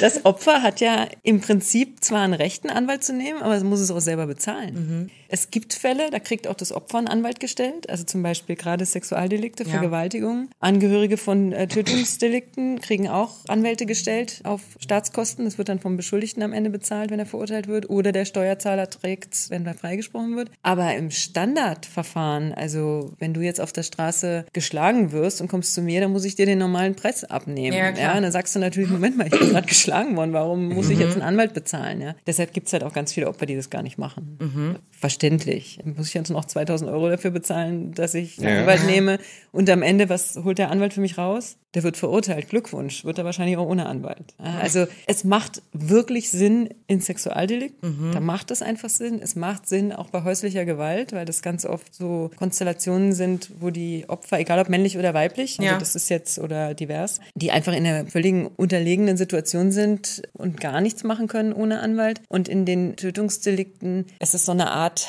das Opfer hat ja im Prinzip zwar ein Recht, einen Anwalt zu nehmen, aber es muss es auch selber bezahlen. Es gibt Fälle, da kriegt auch das Opfer einen Anwalt gestellt, also zum Beispiel gerade Sexualdelikte, Ja. Vergewaltigung. Angehörige von äh, Tötungsdelikten kriegen auch Anwälte gestellt auf Staatskosten. Das wird dann vom Beschuldigten am Ende bezahlt, wenn er verurteilt wird, oder der Steuerzahler trägt wenn er freigesprochen wird. Aber im Standardverfahren, also wenn du jetzt auf der Straße geschlagen wirst und kommst zu mir, dann muss ich dir den normalen Preis abnehmen. Ja, und dann sagst du natürlich, Moment mal, ich bin gerade geschlagen worden, warum muss ich jetzt einen Anwalt bezahlen? Ja? Deshalb gibt's halt auch ganz viele Opfer, die das gar nicht machen. Verständlich. Dann muss ich jetzt noch 2000 Euro dafür bezahlen, dass ich einen Ja. Anwalt nehme. Und am Ende, was holt der Anwalt für mich raus? Der wird verurteilt. Glückwunsch. Wird er wahrscheinlich auch ohne Anwalt. Ja, Also es macht wirklich Sinn in Sexualdelikten. Da macht es einfach Sinn. Es macht Sinn auch bei häuslicher Gewalt, weil das ganz oft so Konstellationen sind, wo die Opfer, egal ob männlich oder weiblich, also Ja. das ist jetzt oder divers, die einfach in einer völligen unterlegenen Situation sind und gar nichts machen können ohne Anwalt. Und in den Tötungsdelikten ist es so eine Art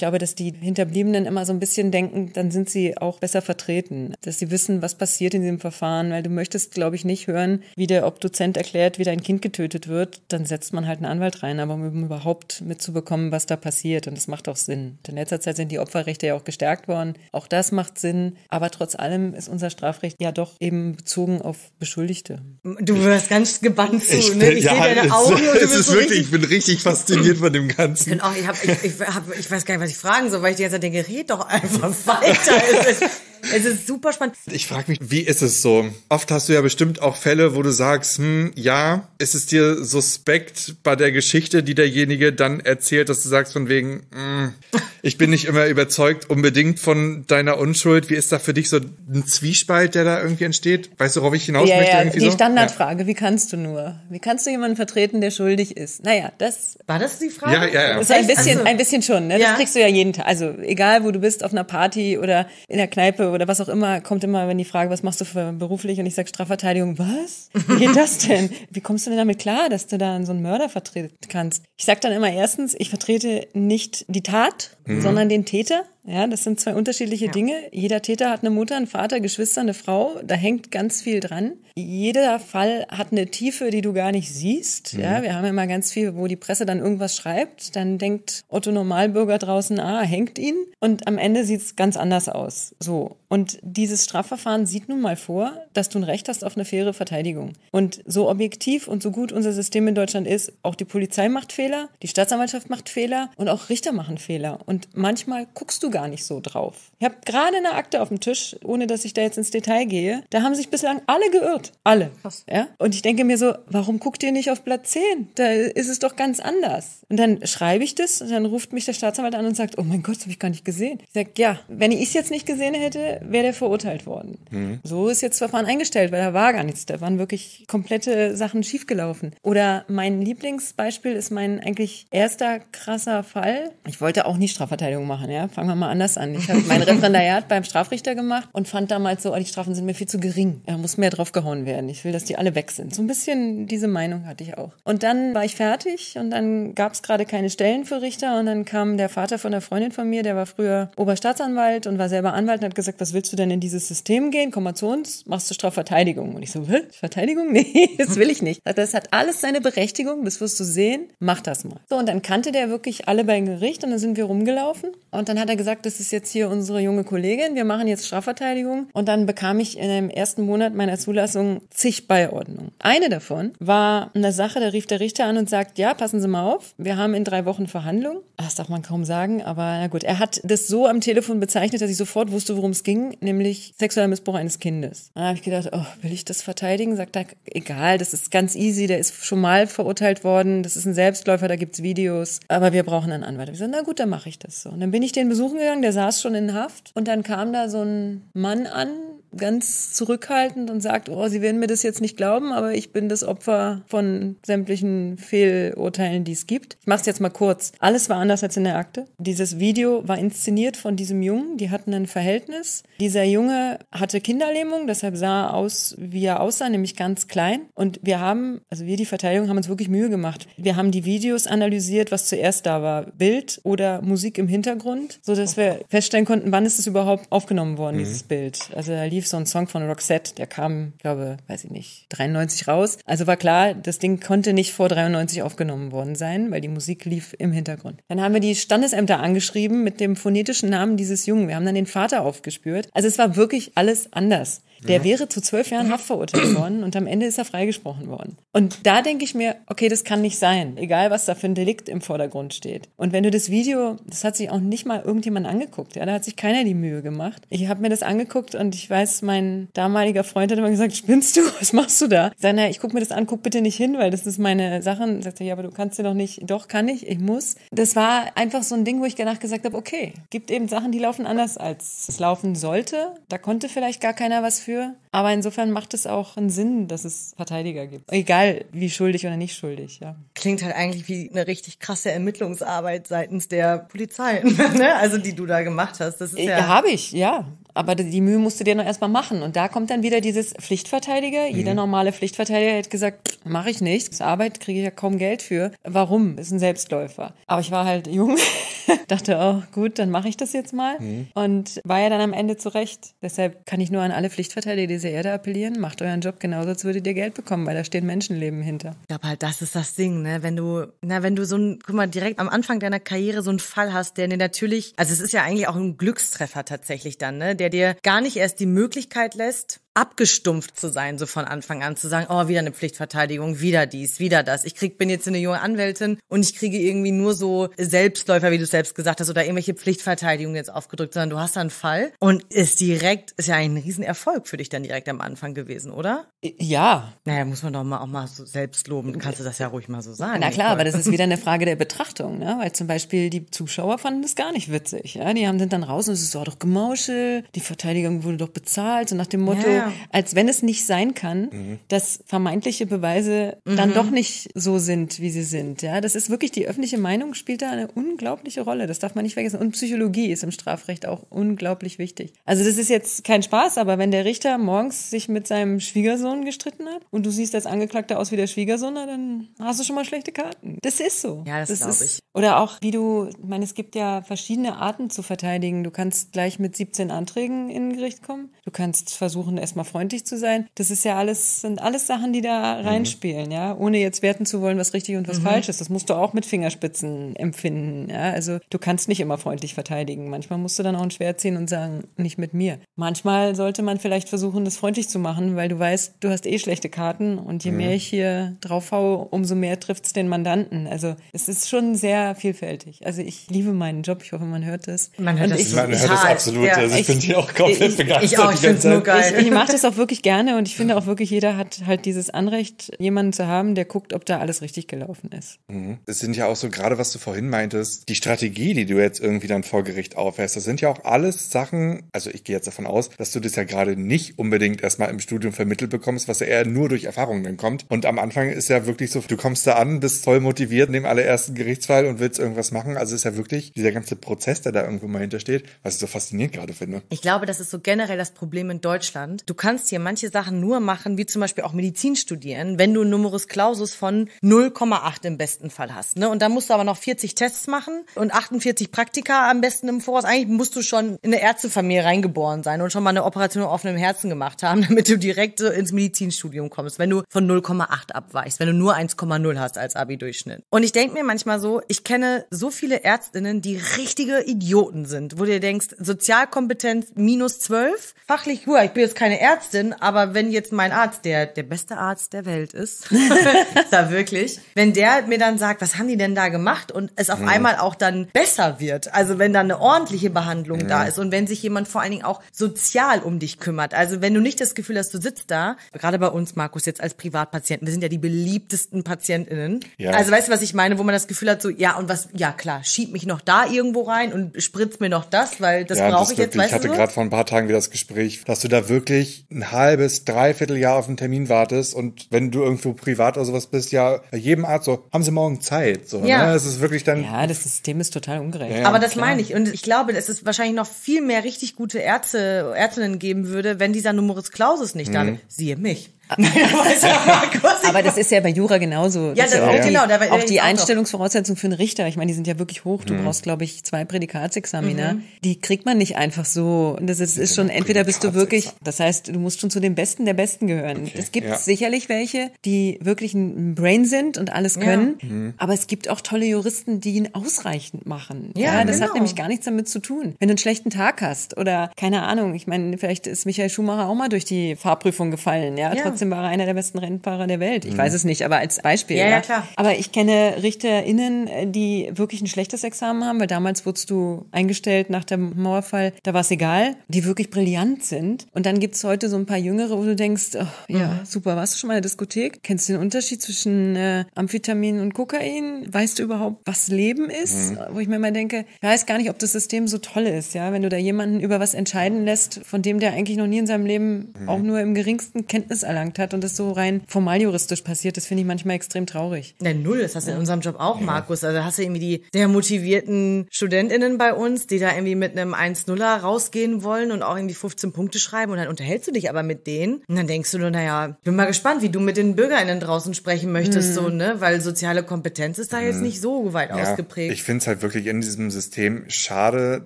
glaube, dass die Hinterbliebenen immer so ein bisschen denken, dann sind sie auch besser vertreten, dass sie wissen, was passiert in diesem Verfahren, weil du möchtest, glaube ich, nicht hören, wie der Obduzent erklärt, wie dein Kind getötet wird. Dann setzt man halt einen Anwalt rein, aber um überhaupt mitzubekommen, was da passiert. Und das macht auch Sinn. In letzter Zeit sind die Opferrechte ja auch gestärkt worden. Auch das macht Sinn. Aber trotz allem ist unser Strafrecht ja doch eben bezogen auf Beschuldigte. Du wirst ganz gebannt zu, ne? bin- Ich sehe deine es, Augen und du es bist ist so wirklich, richtig ich bin richtig fasziniert von dem Ganzen. bin auch, ich, hab, ich, ich, hab, ich weiß gar nicht, was ich fragen soll, weil ich die ganze Zeit denke, red doch einfach weiter. Es, ist, super spannend. Ich frage mich, wie ist es so? Oft hast du ja bestimmt auch Fälle, wo du sagst, hm, ja, ist es dir suspekt bei der Geschichte, die derjenige dann erzählt, dass du sagst von wegen, hm, ich bin nicht immer überzeugt unbedingt von deiner Unschuld. Wie ist da für dich so ein Zwiespalt, der da irgendwie entsteht? Weißt du, worauf ich hinaus Ja, möchte? ja, irgendwie die so? Standardfrage, wie kannst du nur? Wie kannst du jemanden vertreten, der schuldig ist? Naja, das War das die Frage? Ja, ja, ja. ist ein bisschen, Also- ein bisschen schon, ne? Das Ja. kriegst du ja jeden Tag. Also egal, wo du bist, auf einer Party oder in der Kneipe oder was auch immer, kommt immer, wenn die Frage, was machst du für beruflich? Und ich sag Strafverteidigung, was? Wie geht das denn? Wie kommst du denn damit klar, dass du da so einen Mörder vertreten kannst? Ich sag dann immer erstens, ich vertrete nicht die Tat, sondern den Täter. Ja, das sind zwei unterschiedliche Dinge. Jeder Täter hat eine Mutter, einen Vater, Geschwister, eine Frau. Da hängt ganz viel dran. Jeder Fall hat eine Tiefe, die du gar nicht siehst. Ja, wir haben immer ganz viel, wo die Presse dann irgendwas schreibt. Dann denkt Otto Normalbürger draußen, ah, hängt ihn. Und am Ende sieht's ganz anders aus. So. Und dieses Strafverfahren sieht nun mal vor, dass du ein Recht hast auf eine faire Verteidigung. Und so objektiv und so gut unser System in Deutschland ist, auch die Polizei macht Fehler, die Staatsanwaltschaft macht Fehler und auch Richter machen Fehler. Und manchmal guckst du gar nicht so drauf. Ich habe gerade eine Akte auf dem Tisch, ohne dass ich da jetzt ins Detail gehe. Da haben sich bislang alle geirrt. Alle. Ja? Und ich denke mir so, warum guckt ihr nicht auf Blatt 10? Da ist es doch ganz anders. Und dann schreibe ich das und dann ruft mich der Staatsanwalt an und sagt, oh mein Gott, das habe ich gar nicht gesehen. Ich sage, ja, wenn ich es jetzt nicht gesehen hätte, wäre der verurteilt worden. So ist jetzt das Verfahren eingestellt, weil da war gar nichts. Da waren wirklich komplette Sachen schiefgelaufen. Oder mein Lieblingsbeispiel ist mein eigentlich erster krasser Fall. Ich wollte auch nicht Strafverteidigung machen, ja. Fangen wir mal anders an. Ich habe mein Referendariat beim Strafrichter gemacht und fand damals so, oh, die Strafen sind mir viel zu gering. Da muss mehr draufgehauen werden. Ich will, dass die alle weg sind. So ein bisschen diese Meinung hatte ich auch. Und dann war ich fertig und dann gab es gerade keine Stellen für Richter und dann kam der Vater von der Freundin von mir, der war früher Oberstaatsanwalt und war selber Anwalt und hat gesagt, was willst du denn in dieses System gehen? Komm mal zu uns, machst du Strafverteidigung. Und ich so, was? Verteidigung? Nee, das will ich nicht. Das hat alles seine Berechtigung, das wirst du sehen, mach das mal. So, und dann kannte der wirklich alle beim Gericht und dann sind wir rumgelaufen und dann hat er gesagt, das ist jetzt hier unsere junge Kollegin, wir machen jetzt Strafverteidigung und dann bekam ich in dem ersten Monat meiner Zulassung zig Beiordnungen. Eine davon war eine Sache, da rief der Richter an und sagt, ja, passen Sie mal auf, wir haben in drei Wochen Verhandlung. Das darf man kaum sagen, aber na gut. Er hat das so am Telefon bezeichnet, dass ich sofort wusste, worum es ging, nämlich sexueller Missbrauch eines Kindes. Dann habe ich gedacht, oh, will ich das verteidigen? Sagt er, egal, das ist ganz easy, der ist schon mal verurteilt worden, das ist ein Selbstläufer, da gibt's Videos, aber wir brauchen einen Anwalt. Ich gesagt, na gut, dann mache ich das so. Und dann bin ich den besuchen gegangen, der saß schon in Haft und dann kam da so ein Mann an, ganz zurückhaltend und sagt, oh, Sie werden mir das jetzt nicht glauben, aber ich bin das Opfer von sämtlichen Fehlurteilen, die es gibt. Ich mache es jetzt mal kurz. Alles war anders als in der Akte. Dieses Video war inszeniert von diesem Jungen, die hatten ein Verhältnis. Dieser Junge hatte Kinderlähmung, deshalb sah er aus, wie er aussah, nämlich ganz klein. Und wir haben, also wir die Verteidigung haben uns wirklich Mühe gemacht. Wir haben die Videos analysiert, was zuerst da war, Bild oder Musik im Hintergrund, so dass wir feststellen konnten, wann ist es überhaupt aufgenommen worden, mhm. dieses Bild. Also da lief so ein Song von Roxette, der kam, glaube, weiß ich nicht, 93 raus. Also war klar, das Ding konnte nicht vor 93 aufgenommen worden sein, weil die Musik lief im Hintergrund. Dann haben wir die Standesämter angeschrieben mit dem phonetischen Namen dieses Jungen. Wir haben dann den Vater aufgespürt. Also es war wirklich alles anders. Der ja. wäre zu zwölf Jahren Haft verurteilt worden und am Ende ist er freigesprochen worden. Und da denke ich mir, okay, das kann nicht sein, egal was da für ein Delikt im Vordergrund steht. Und wenn du das Video, das hat sich auch nicht mal irgendjemand angeguckt, ja, da hat sich keiner die Mühe gemacht. Ich habe mir das angeguckt und ich weiß, mein damaliger Freund hat immer gesagt, spinnst du, was machst du da? Ich sage, na, ich guck mir das an, guck bitte nicht hin, weil das ist meine Sache. Sagt er, ja, aber du kannst dir doch nicht, doch kann ich, ich muss. Das war einfach so ein Ding, wo ich danach gesagt habe, okay, gibt eben Sachen, die laufen anders als es laufen sollte. Da konnte vielleicht gar keiner was für für. Aber insofern macht es auch einen Sinn, dass es Verteidiger gibt. Egal, wie schuldig oder nicht schuldig, ja. Klingt halt eigentlich wie eine richtig krasse Ermittlungsarbeit seitens der Polizei, ne? also die du da gemacht hast. Das ist ja, ja habe ich, ja. Aber die Mühe musst du dir noch erstmal machen. Und da kommt dann wieder dieses Pflichtverteidiger. Mhm. Jeder normale Pflichtverteidiger hätte gesagt, mache ich nicht. Das Arbeit kriege ich ja kaum Geld für. Warum? Ist ein Selbstläufer. Aber ich war halt jung, dachte, oh gut, dann mache ich das jetzt mal. Mhm. Und war ja dann am Ende zurecht. Deshalb kann ich nur an alle Pflichtverteidiger dieser Erde appellieren. Macht euren Job genauso, als würdet ihr Geld bekommen, weil da stehen Menschenleben hinter. Ich glaube halt, das ist das Ding, ne? Wenn du, na, wenn du so ein, guck mal, direkt am Anfang deiner Karriere so einen Fall hast, der dir natürlich, also es ist ja eigentlich auch ein Glückstreffer tatsächlich dann, ne? Der dir gar nicht erst die Möglichkeit lässt, abgestumpft zu sein, so von Anfang an, zu sagen, oh, wieder eine Pflichtverteidigung, wieder dies, wieder das. Ich krieg, bin jetzt eine junge Anwältin und ich kriege irgendwie nur so Selbstläufer, wie du selbst gesagt hast, oder irgendwelche Pflichtverteidigungen jetzt aufgedrückt, sondern du hast da einen Fall und ist direkt, ist ja ein Riesenerfolg für dich dann direkt am Anfang gewesen, oder? Ja. Naja, muss man doch mal auch mal so selbst loben. Kannst du das ja ruhig mal so sagen. Na klar, aber das ist wieder eine Frage der Betrachtung, ne? Weil zum Beispiel die Zuschauer fanden das gar nicht witzig, ja? Die haben sind dann raus und es ist so, doch Gemauschel, die Verteidigung wurde doch bezahlt, so nach dem Motto, ja als wenn es nicht sein kann, mhm. dass vermeintliche Beweise mhm. dann doch nicht so sind, wie sie sind. Ja, das ist wirklich die öffentliche Meinung spielt da eine unglaubliche Rolle. Das darf man nicht vergessen. Und Psychologie ist im Strafrecht auch unglaublich wichtig. Also das ist jetzt kein Spaß, aber wenn der Richter morgens sich mit seinem Schwiegersohn gestritten hat und du siehst als Angeklagter aus wie der Schwiegersohn, dann hast du schon mal schlechte Karten. Das ist so. Ja, das, das glaube ich. Oder auch, wie du, ich meine, es gibt ja verschiedene Arten zu verteidigen. Du kannst gleich mit 17 Anträgen in Gericht kommen. Du kannst versuchen, erstmal freundlich zu sein. Das ist ja alles, sind alles Sachen, die da reinspielen, mhm. ja. Ohne jetzt werten zu wollen, was richtig und was mhm. falsch ist. Das musst du auch mit Fingerspitzen empfinden, ja. Also du kannst nicht immer freundlich verteidigen. Manchmal musst du dann auch ein Schwert ziehen und sagen, nicht mit mir. Manchmal sollte man vielleicht versuchen, das freundlich zu machen, weil du weißt, du hast eh schlechte Karten und je mhm. mehr ich hier drauf haue, umso mehr trifft es den Mandanten. Also es ist schon sehr vielfältig. Also ich liebe meinen Job. Ich hoffe, man hört es. Man hört, das, ich, man hört das absolut. Ja, also ich, bin hier auch komplett ich, begeistert. Ich auch. Ich finde es nur geil. Ich, ich mache das auch wirklich gerne und ich finde auch wirklich, jeder hat halt dieses Anrecht, jemanden zu haben, der guckt, ob da alles richtig gelaufen ist. Es sind ja auch so, gerade was du vorhin meintest, die Strategie, die du jetzt irgendwie dann vor Gericht aufhörst, das sind ja auch alles Sachen, also ich gehe jetzt davon aus, dass du das ja gerade nicht unbedingt erstmal im Studium vermittelt bekommst, was ja eher nur durch Erfahrungen dann kommt. Und am Anfang ist ja wirklich so, du kommst da an, bist voll motiviert in dem allerersten Gerichtsfall und willst irgendwas machen. Also ist ja wirklich dieser ganze Prozess, der da irgendwo mal hintersteht, was ich so faszinierend gerade finde. Ich glaube, das ist so generell das Problem in Deutschland. Du kannst hier manche Sachen nur machen, wie zum Beispiel auch Medizin studieren, wenn du einen Numerus Clausus von 0,8 im besten Fall hast. Ne? Und dann musst du aber noch 40 Tests machen und 48 Praktika am besten im Voraus. Eigentlich musst du schon in eine Ärztefamilie reingeboren sein und schon mal eine Operation auf offenem Herzen gemacht haben, damit du direkt ins Medizinstudium kommst, wenn du von 0,8 abweichst, wenn du nur 1,0 hast als Abi-Durchschnitt. Und ich denke mir manchmal so, ich kenne so viele Ärztinnen, die richtige Idioten sind, wo du dir denkst, Sozialkompetenz minus 12, fachlich, gut, ich bin jetzt keine Ärztin, aber wenn jetzt mein Arzt, der der beste Arzt der Welt ist, da wirklich, wenn der mir dann sagt, was haben die denn da gemacht und es auf einmal auch dann besser wird, also wenn dann eine ordentliche Behandlung da ist und wenn sich jemand vor allen Dingen auch sozial um dich kümmert, also wenn du nicht das Gefühl hast, du sitzt da, gerade bei uns, Markus, jetzt als Privatpatienten, wir sind ja die beliebtesten PatientInnen. Ja. Also weißt du, was ich meine, wo man das Gefühl hat, so, ja, und was, ja klar, schieb mich noch da irgendwo rein und spritzt mir noch das, weil das Ja, brauche ich jetzt, wirklich, weißt ich hatte so? gerade vor ein paar Tagen wieder das Gespräch, dass du da wirklich ein halbes, dreiviertel Jahr auf einen Termin wartest und wenn du irgendwo privat oder sowas bist, ja, bei jedem Arzt so, haben sie morgen Zeit, so, Ja. ne? Es ist wirklich dann, Ja, das System ist total ungerecht. Ja, Aber das klar. meine ich. Und ich glaube, dass es wahrscheinlich noch viel mehr richtig gute Ärzte, Ärztinnen geben würde, wenn dieser Numerus Clausus nicht da wäre. Siehe mich. Aber das ist ja bei Jura genauso. Ja, ist das- auch ja, die, genau, da war- auch die auch noch. Einstellungsvoraussetzungen für einen Richter. Ich meine, die sind ja wirklich hoch. Du brauchst, glaube ich, zwei Prädikatsexamina. Die kriegt man nicht einfach so. Und das ist, ist schon, entweder bist du wirklich, das heißt, du musst schon zu den Besten der Besten gehören. Es gibt ja. sicherlich welche, die wirklich ein Brain sind und alles können. Aber es gibt auch tolle Juristen, die ihn ausreichend machen. Ja, das genau. hat nämlich gar nichts damit zu tun. Wenn du einen schlechten Tag hast oder keine Ahnung, ich meine, vielleicht ist Michael Schumacher auch mal durch die Fahrprüfung gefallen. Ja, Ja. Trotzdem war er einer der besten Rennfahrer der Welt. Ich weiß es nicht, aber als Beispiel. Ja, ja, klar. Aber ich kenne RichterInnen, die wirklich ein schlechtes Examen haben, weil damals wurdest du eingestellt nach dem Mauerfall, da war es egal, die wirklich brillant sind. Und dann gibt's heute so ein paar Jüngere, wo du denkst, oh, ja, Mhm. super, warst du schon mal in der Diskothek? Kennst du den Unterschied zwischen äh, Amphetamin und Kokain? Weißt du überhaupt, was Leben ist? Mhm. Wo ich mir immer denke, ich weiß gar nicht, ob das System so toll ist, ja, wenn du da jemanden über was entscheiden lässt, von dem der eigentlich noch nie in seinem Leben Mhm. auch nur im geringsten Kenntnis erlangt hat und das so rein formaljuristisch passiert, das finde ich manchmal extrem traurig. Ne, null, das hast du in unserem Job auch, Markus. Also hast du irgendwie die sehr motivierten StudentInnen bei uns, die da irgendwie mit einem 1-0er rausgehen wollen und auch irgendwie 15 Punkte schreiben und dann unterhältst du dich aber mit denen und dann denkst du nur, naja, bin mal gespannt, wie du mit den BürgerInnen draußen sprechen möchtest, so, ne, weil soziale Kompetenz ist da jetzt nicht so weit ja, ausgeprägt. ich finde es halt wirklich in diesem System schade,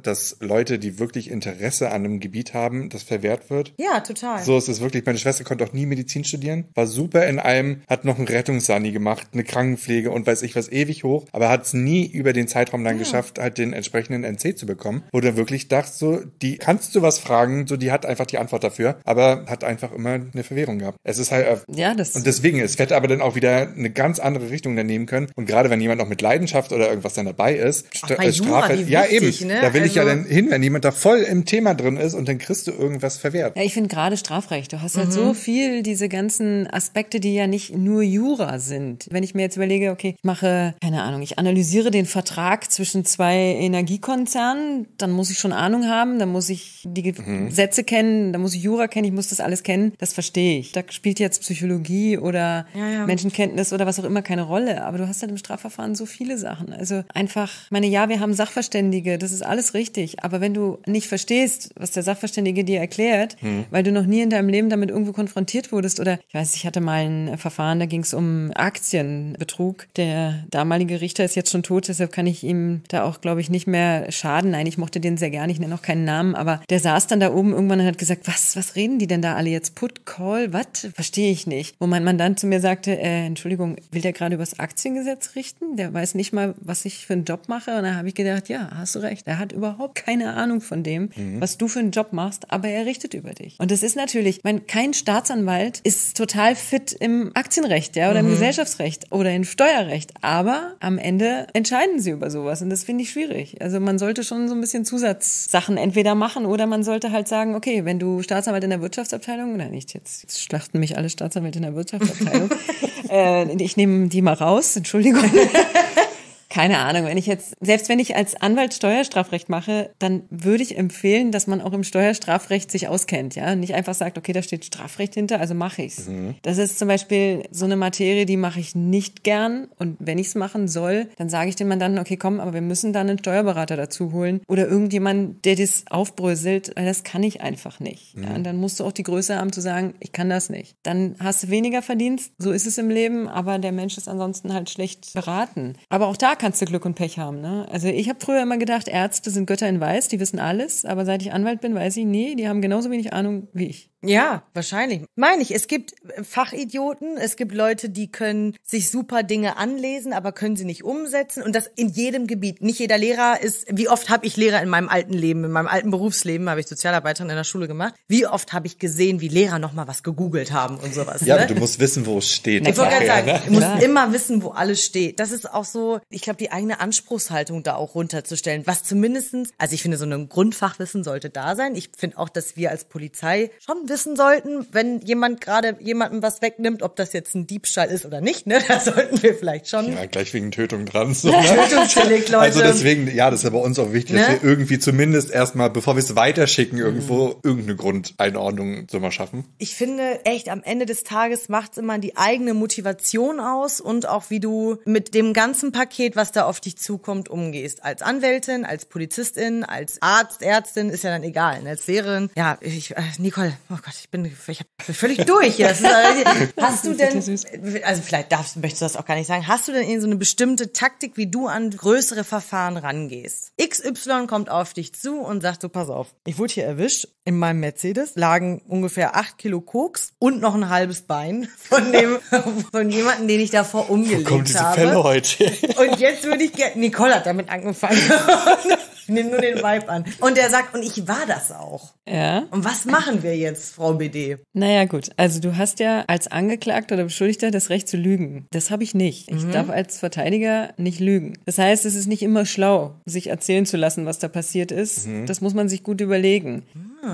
dass Leute, die wirklich Interesse an einem Gebiet haben, das verwehrt wird. ja, total. So ist es wirklich. Meine Schwester konnte auch nie Medizin studieren, war super in allem, hat noch einen Rettungssani gemacht, eine Krankenpflege und weiß ich was ewig hoch, aber hat es nie über den Zeitraum dann geschafft, halt den entsprechenden NC zu bekommen. Wo du wirklich dachtest, so, die kannst du was fragen, so die hat einfach die Antwort dafür, aber hat einfach immer eine Verwirrung gehabt. Es ist halt, äh, Ja, das- und deswegen, es hätte aber dann auch wieder eine ganz andere Richtung dann nehmen können. Und gerade wenn jemand auch mit Leidenschaft oder irgendwas dann dabei ist, bei äh, Jura, Strafrecht- wie ja eben, wichtig, ne? da will ich ja Also- dann hin, wenn jemand da voll im Thema drin ist und dann kriegst du irgendwas verwehrt. Ja, ich finde gerade Strafrecht. Du hast halt Mhm. so viel diese ganzen Aspekte, die ja nicht nur Jura sind. Wenn ich mir jetzt überlege, okay, ich mache, keine Ahnung, ich analysiere den Vertrag zwischen zwei Energiekonzernen, dann muss ich schon Ahnung haben, dann muss ich die Mhm. Gesetze kennen, dann muss ich Jura kennen, ich muss das alles kennen. Das verstehe ich. Da spielt jetzt Psychologie oder Ja, ja. Menschenkenntnis oder was auch immer keine Rolle. Aber du hast halt im Strafverfahren so viele Sachen. Also einfach, ich meine, ja, wir haben Sachverständige, das ist alles richtig. Aber wenn du nicht verstehst, was der Sachverständige dir erklärt, Hm. weil du noch nie in deinem Leben damit irgendwo konfrontiert wurdest oder ich weiß, ich hatte mal ein Verfahren, da ging es um Aktienbetrug. Der damalige Richter ist jetzt schon tot, deshalb kann ich ihm da auch, glaube ich, nicht mehr schaden. Nein, ich mochte den sehr gerne, ich nenne auch keinen Namen, aber der saß dann da oben irgendwann und hat gesagt, was, was reden die denn da alle jetzt? Put, Call, was? Verstehe ich nicht. Wo mein Mandant zu mir sagte, äh, Entschuldigung, will der gerade übers Aktiengesetz richten? Der weiß nicht mal, was ich für einen Job mache. Und da habe ich gedacht, ja, hast du recht. Er hat überhaupt keine Ahnung von dem, was du für einen Job machst, aber er richtet über dich. Und das ist natürlich, ich meine, kein Staatsanwalt Rechtsanwalt ist total fit im Aktienrecht, ja, oder im Gesellschaftsrecht oder im Steuerrecht. Aber am Ende entscheiden sie über sowas und das finde ich schwierig. Also man sollte schon so ein bisschen Zusatzsachen entweder machen oder man sollte halt sagen, okay, wenn du Staatsanwalt in der Wirtschaftsabteilung, oder nicht, jetzt, jetzt schlachten mich alle Staatsanwälte in der Wirtschaftsabteilung, äh, ich nehme die mal raus, Entschuldigung. Keine Ahnung, wenn ich jetzt, selbst wenn ich als Anwalt Steuerstrafrecht mache, dann würde ich empfehlen, dass man auch im Steuerstrafrecht sich auskennt, ja. Nicht einfach sagt, okay, da steht Strafrecht hinter, also mache ich's. Das ist zum Beispiel so eine Materie, die mache ich nicht gern. Und wenn ich es machen soll, dann sage ich dem Mandanten, okay, komm, aber wir müssen dann einen Steuerberater dazu holen oder irgendjemand, der das aufbröselt, weil das kann ich einfach nicht. Ja? Und dann musst du auch die Größe haben zu sagen, ich kann das nicht. Dann hast du weniger Verdienst, so ist es im Leben, aber der Mensch ist ansonsten halt schlecht beraten. Aber auch da kannst du Glück und Pech haben. Ne? Also ich habe früher immer gedacht, Ärzte sind Götter in Weiß, die wissen alles. Aber seit ich Anwalt bin, weiß ich, nee, die haben genauso wenig Ahnung wie ich. Ja, wahrscheinlich. Meine ich, es gibt Fachidioten, es gibt Leute, die können sich super Dinge anlesen, aber können sie nicht umsetzen. Und das in jedem Gebiet. Nicht jeder Lehrer ist, wie oft habe ich Lehrer in meinem alten Leben, in meinem alten Berufsleben, habe ich Sozialarbeiterin in der Schule gemacht. Wie oft habe ich gesehen, wie Lehrer nochmal was gegoogelt haben und sowas. Ja, ne? aber du musst wissen, wo es steht. Ich wollte gerade sagen, ne? du musst immer wissen, wo alles steht. Das ist auch so, ich glaube, die eigene Anspruchshaltung da auch runterzustellen. Was zumindestens, also ich finde, so ein Grundfachwissen sollte da sein. Ich finde auch, dass wir als Polizei schon wissen sollten, wenn jemand gerade jemandem was wegnimmt, ob das jetzt ein Diebstahl ist oder nicht. Ne? Da sollten wir vielleicht schon. Ja, gleich wegen Tötung dran. So, ne? Tötungsdelikt, Leute. Also deswegen, ja, das ist ja bei uns auch wichtig, dass Ne? wir irgendwie zumindest erstmal, bevor wir es weiterschicken, irgendwo irgendeine Grundeinordnung so mal schaffen. ich finde echt, am Ende des Tages macht's immer die eigene Motivation aus und auch wie du mit dem ganzen Paket, was da auf dich zukommt, umgehst. Als Anwältin, als Polizistin, als Arzt, Ärztin, ist ja dann egal. Und Als Lehrerin, ja, ich, äh, Nicole, oh Gott, ich bin, ich bin völlig durch ist, äh, hast du denn, also vielleicht darfst, möchtest du das auch gar nicht sagen, hast du denn so eine bestimmte Taktik, wie du an größere Verfahren rangehst? XY kommt auf dich zu und sagt so, pass auf, ich wurde hier erwischt. In meinem Mercedes lagen ungefähr acht Kilo Koks und noch ein halbes Bein von dem, von jemandem, den ich davor umgelegt Kommt diese habe. Fälle heute. Und jetzt würde ich gerne, Nicole hat damit angefangen. ich nehme nur den Vibe an. Und er sagt, und ich war das auch. Ja. Und was machen wir jetzt, Frau BD? Naja, gut. Also du hast ja als Angeklagter oder Beschuldigter das Recht zu lügen. Das habe ich nicht. Ich darf als Verteidiger nicht lügen. Das heißt, es ist nicht immer schlau, sich erzählen zu lassen, was da passiert ist. Das muss man sich gut überlegen.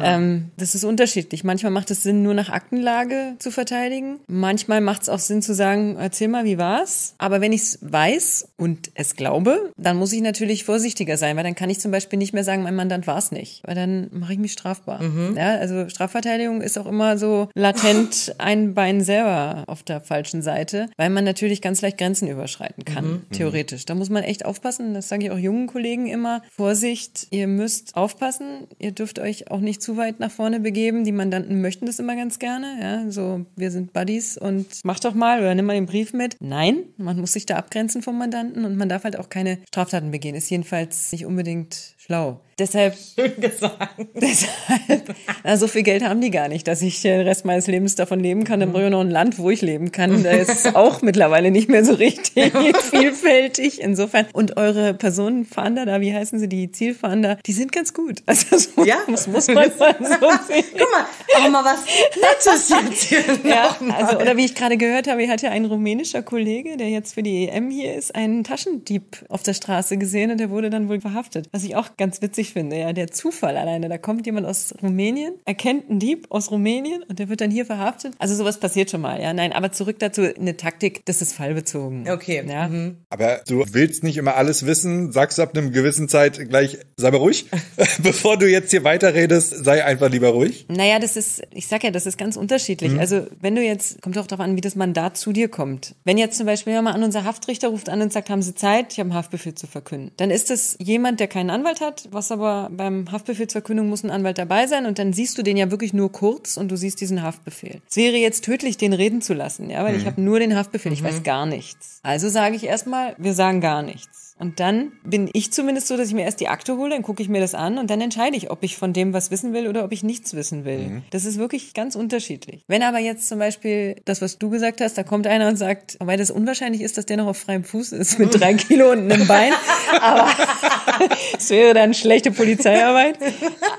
Ähm, das ist unterschiedlich. Manchmal macht es Sinn, nur nach Aktenlage zu verteidigen. Manchmal macht es auch Sinn zu sagen, erzähl mal, wie war's? Aber wenn ich es weiß und es glaube, dann muss ich natürlich vorsichtiger sein, weil dann kann ich zum Beispiel nicht mehr sagen, mein Mandant war es nicht, weil dann mache ich mich strafbar. Ja, also Strafverteidigung ist auch immer so latent ein Bein selber auf der falschen Seite, weil man natürlich ganz leicht Grenzen überschreiten kann, theoretisch. Da muss man echt aufpassen. Das sage ich auch jungen Kollegen immer. Vorsicht, ihr müsst aufpassen. Ihr dürft euch auch nicht zu weit nach vorne begeben. Die Mandanten möchten das immer ganz gerne. Ja, so, wir sind Buddies und mach doch mal oder nimm mal den Brief mit. Nein, man muss sich da abgrenzen vom Mandanten und man darf halt auch keine Straftaten begehen. Ist jedenfalls nicht unbedingt linked schlau. Deshalb Schön gesagt. Deshalb, na, so viel Geld haben die gar nicht, dass ich den Rest meines Lebens davon leben kann. Dann brauche ich noch ein Land, wo ich leben kann. Da ist es auch mittlerweile nicht mehr so richtig vielfältig. Insofern. Und eure Personenfahnder da, wie heißen sie, die Zielfahnder, die sind ganz gut. Also das muss, Ja. muss, muss man mal so sehen. Guck mal, auch mal was Nettes jetzt hier. Ja, also, oder wie ich gerade gehört habe, hat ja ein rumänischer Kollege, der jetzt für die EM hier ist, einen Taschendieb auf der Straße gesehen und der wurde dann wohl verhaftet. Was ich auch ganz witzig finde, ja, der Zufall alleine. Da kommt jemand aus Rumänien, erkennt einen Dieb aus Rumänien und der wird dann hier verhaftet. Also sowas passiert schon mal, ja. Nein, aber zurück dazu, eine Taktik, das ist fallbezogen. Okay. Ja. Aber du willst nicht immer alles wissen, sagst du ab einem gewissen Zeit gleich, sei mal ruhig. Bevor du jetzt hier weiterredest, sei einfach lieber ruhig. Naja, das ist, ich sag ja, das ist ganz unterschiedlich. Also, wenn du jetzt, kommt auch darauf an, wie das Mandat zu dir kommt. Wenn jetzt zum Beispiel ja mal an, unser Haftrichter ruft an und sagt, haben Sie Zeit, ich habe einen Haftbefehl zu verkünden. Dann ist es jemand, der keinen Anwalt hat, was aber beim Haftbefehlsverkündung muss ein Anwalt dabei sein und dann siehst du den ja wirklich nur kurz und du siehst diesen Haftbefehl. Es wäre jetzt tödlich, den reden zu lassen, ja, weil ich habe nur den Haftbefehl, ich weiß gar nichts. Also sage ich erstmal, wir sagen gar nichts. Und dann bin ich zumindest so, dass ich mir erst die Akte hole, dann gucke ich mir das an und dann entscheide ich, ob ich von dem was wissen will oder ob ich nichts wissen will. Mhm. Das ist wirklich ganz unterschiedlich. Wenn aber jetzt zum Beispiel das, was du gesagt hast, da kommt einer und sagt, weil das unwahrscheinlich ist, dass der noch auf freiem Fuß ist mit drei Kilo und einem Bein, aber es wäre dann schlechte Polizeiarbeit.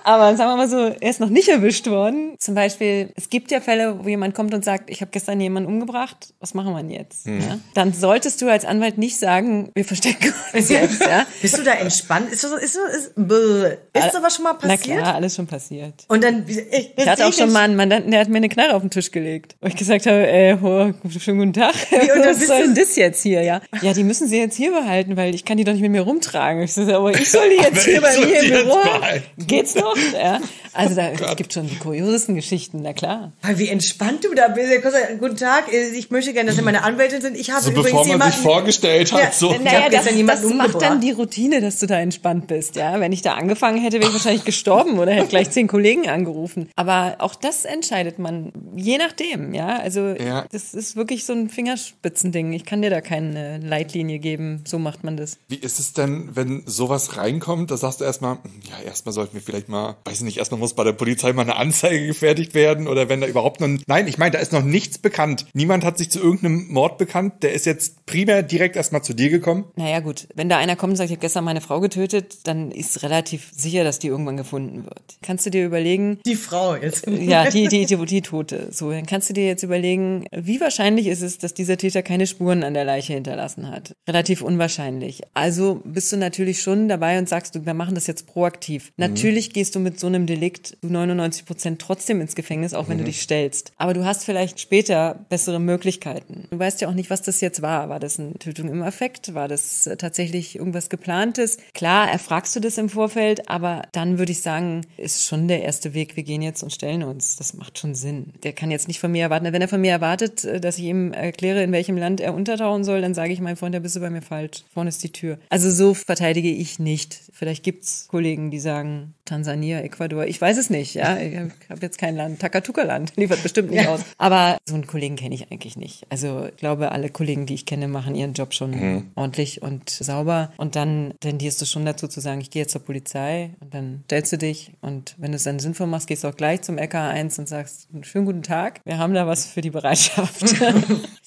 Aber sagen wir mal so, er ist noch nicht erwischt worden. Zum Beispiel, es gibt ja Fälle, wo jemand kommt und sagt, ich habe gestern jemanden umgebracht, was machen wir denn jetzt? Ja? Dann solltest du als Anwalt nicht sagen, wir verstecken jetzt. Ja? Bist du da entspannt? Ist so, ist so, ist, bäh. ist sowas schon mal Na passiert? klar, alles schon passiert. Und dann, ich, Ich hatte auch schon mal einen Mandanten, der hat mir eine Knarre auf den Tisch gelegt. Wo ich gesagt habe, äh, oh, schönen guten Tag. und dann Was soll denn das jetzt hier, ja? Ja, die müssen sie jetzt hier behalten, weil ich kann die doch nicht mit mir rumtragen. Ich so, aber ich soll die jetzt Aber hier bei mir im Büro. behalten. Geht's noch? Ja. Also da, es gibt schon die kuriosesten Geschichten, na klar. Wie entspannt du da bist. Guten Tag, ich möchte gerne, dass Sie meine Anwältin sind. Ich habe So übrigens bevor man jemanden... sich vorgestellt hat, Ja, so. na- hab gestern jemanden das macht dann die Routine, dass du da entspannt bist, ja. Wenn ich da angefangen hätte, wäre ich wahrscheinlich gestorben oder hätte gleich zehn Kollegen angerufen. Aber auch das entscheidet man, je nachdem, ja. Also Ja. das ist wirklich so ein Fingerspitzending. Ich kann dir da keine Leitlinie geben. So macht man das. Wie ist es denn, wenn sowas reinkommt? Da sagst du erstmal, ja, erstmal sollten wir vielleicht mal, weiß ich nicht, erstmal muss bei der Polizei mal eine Anzeige gefertigt werden oder wenn da überhaupt noch, nein, ich meine, da ist noch nichts bekannt. Niemand hat sich zu irgendeinem Mord bekannt. Der ist jetzt primär direkt erstmal zu dir gekommen. Naja, gut. Wenn da einer kommt und sagt, ich habe gestern meine Frau getötet, dann ist relativ sicher, dass die irgendwann gefunden wird. Kannst du dir überlegen, Die Frau jetzt. Ja, die, die, die, die Tote. So, dann kannst du dir jetzt überlegen, wie wahrscheinlich ist es, dass dieser Täter keine Spuren an der Leiche hinterlassen hat? Relativ unwahrscheinlich. Also bist du natürlich schon dabei und sagst, du, wir machen das jetzt proaktiv. Natürlich gehst du mit so einem Delikt zu 99 Prozent trotzdem ins Gefängnis, auch wenn du dich stellst. Aber du hast vielleicht später bessere Möglichkeiten. Du weißt ja auch nicht, was das jetzt war. War das eine Tötung im Affekt? War das äh, tatsächlich irgendwas geplantes? Klar, erfragst du das im Vorfeld, aber dann würde ich sagen, ist schon der erste Weg. Wir gehen jetzt und stellen uns. Das macht schon Sinn. Der kann jetzt nicht von mir erwarten. Wenn er von mir erwartet, äh, dass ich ihm erkläre, in welchem Land er untertauchen soll, dann sage ich, mein Freund, da bist du bei mir falsch. Vorne ist die Tür. Also so verteidige ich nicht. Vielleicht gibt's Kollegen, die sagen, Tansania, Ecuador, ich weiß es nicht. Ja, ich habe jetzt kein Land. Takatuka-Land liefert bestimmt nicht aus. Aber so einen Kollegen kenne ich eigentlich nicht. Also ich glaube, alle Kollegen, die ich kenne, machen ihren Job schon ordentlich und sauber. Und dann tendierst du schon dazu zu sagen, ich gehe jetzt zur Polizei und dann stellst du dich und wenn du es dann sinnvoll machst, gehst du auch gleich zum LK1 und sagst, einen schönen guten Tag, wir haben da was für die Bereitschaft.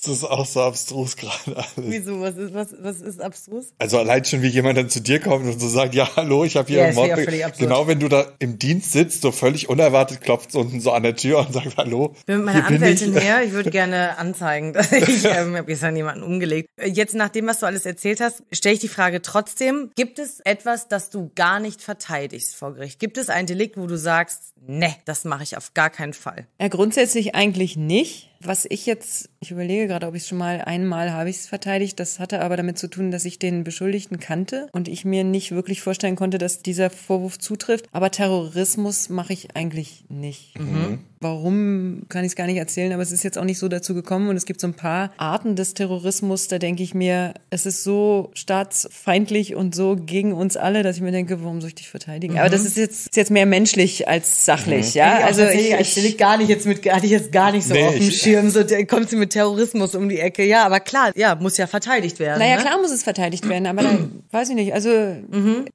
Das ist auch so abstrus gerade alles. Wieso? Was ist, was, was ist abstrus? Also allein schon, wie jemand dann zu dir kommt und so sagt, ja, hallo, ich habe hier Ja, einen absurd. Genau, wenn du da im Dienst sitzt, so völlig unerwartet klopft unten so an der Tür und sagt, hallo. Ich bin mit meiner hier bin Anwältin ich. her. Ich würde gerne anzeigen, dass ich ähm, habe gestern jemanden umgelegt. Äh, Jetzt nach dem, was du alles erzählt hast, stelle ich die Frage trotzdem: Gibt es etwas, das du gar nicht verteidigst vor Gericht? Gibt es ein Delikt, wo du sagst, ne, das mache ich auf gar keinen Fall? Ja, grundsätzlich eigentlich nicht. Was ich jetzt, ich überlege gerade, ob ich es schon mal einmal habe ich es verteidigt. Das hatte aber damit zu tun, dass ich den Beschuldigten kannte und ich mir nicht wirklich vorstellen konnte, dass dieser Vorwurf zutrifft. Aber Terrorismus mache ich eigentlich nicht. Warum kann ich es gar nicht erzählen, aber es ist jetzt auch nicht so dazu gekommen und es gibt so ein paar Arten des Terrorismus, da denke ich mir, es ist so staatsfeindlich und so gegen uns alle, dass ich mir denke, warum soll ich dich verteidigen? Aber das ist jetzt, ist jetzt mehr menschlich als sachlich, ja. Ich auch Also tatsächlich ich, ich, Delikt gar nicht jetzt mit, hatte ich jetzt gar nicht so Nee, auf dem ich- Schirm. So, kommt sie mit Terrorismus um die Ecke. Ja, aber klar, ja, muss ja verteidigt werden. Naja, ne? klar muss es verteidigt werden, aber dann, weiß ich nicht. Also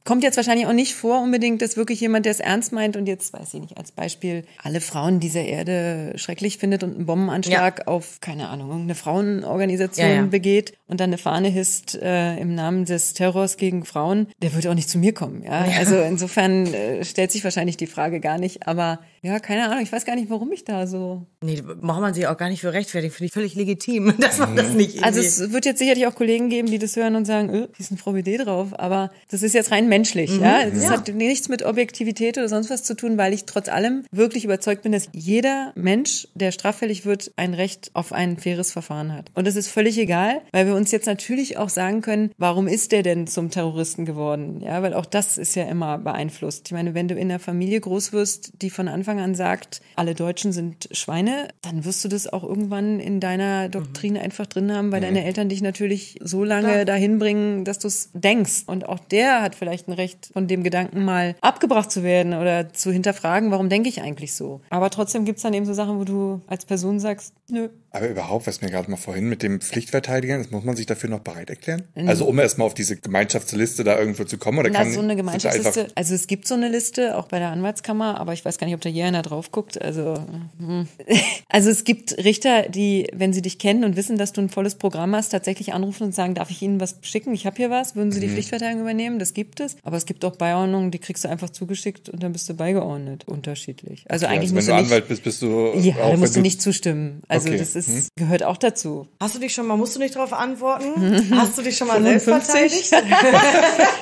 kommt jetzt wahrscheinlich auch nicht vor unbedingt, dass wirklich jemand, der es ernst meint und jetzt, weiß ich nicht, als Beispiel alle Frauen dieser Erde schrecklich findet und einen Bombenanschlag auf, keine Ahnung, irgendeine Frauenorganisation Ja, ja. begeht und dann eine Fahne hisst äh, im Namen des Terrors gegen Frauen, der würde auch nicht zu mir kommen. Ja? Also insofern äh, stellt sich wahrscheinlich die Frage gar nicht, aber ja, keine Ahnung, ich weiß gar nicht, warum ich da so Nee, braucht man sich auch gar nicht für rechtfertigen. Finde ich völlig legitim, dass man das nicht irgendwie... Also es wird jetzt sicherlich auch Kollegen geben, die das hören und sagen, äh, wie ist denn Frau BD drauf? Aber das ist jetzt rein menschlich, ja. Das hat nichts mit Objektivität oder sonst was zu tun, weil ich trotz allem wirklich überzeugt bin, dass jeder Mensch, der straffällig wird, ein Recht auf ein faires Verfahren hat. Und das ist völlig egal, weil wir uns jetzt natürlich auch sagen können, warum ist der denn zum Terroristen geworden? Ja, weil auch das ist ja immer beeinflusst. Ich meine, wenn du in einer Familie groß wirst, die von Anfang an sagt, alle Deutschen sind Schweine, dann wirst du das auch irgendwann in deiner Doktrin einfach drin haben, weil deine Eltern dich natürlich so lange dahin bringen, dass du es denkst. Und auch der hat vielleicht ein Recht, von dem Gedanken mal abgebracht zu werden oder zu hinterfragen, warum denke ich eigentlich so. Aber trotzdem gibt's dann eben so Sachen, wo du als Person sagst, nö, Aber überhaupt, was mir gerade mal vorhin mit dem Pflichtverteidiger, das muss man sich dafür noch bereit erklären? Also um erstmal auf diese Gemeinschaftsliste da irgendwo zu kommen? Oder Na, kann so eine Gemeinschaftsliste. Also es gibt so eine Liste, auch bei der Anwaltskammer, aber ich weiß gar nicht, ob da je einer drauf guckt. Also, hm. also es gibt Richter, die, wenn sie dich kennen und wissen, dass du ein volles Programm hast, tatsächlich anrufen und sagen, darf ich Ihnen was schicken? Ich habe hier was. Würden Mhm. Sie die Pflichtverteidigung übernehmen? Das gibt es. Aber es gibt auch Beiordnungen, die kriegst du einfach zugeschickt und dann bist du beigeordnet. Unterschiedlich. Also Ja, eigentlich also wenn musst du du nicht. Anwalt bist, bist du. ja, auch da musst du nicht zustimmen. Also Okay. das ist, gehört auch dazu. Hast du dich schon mal, musst du nicht darauf antworten? Hast du dich schon mal selbst 55? verteidigt?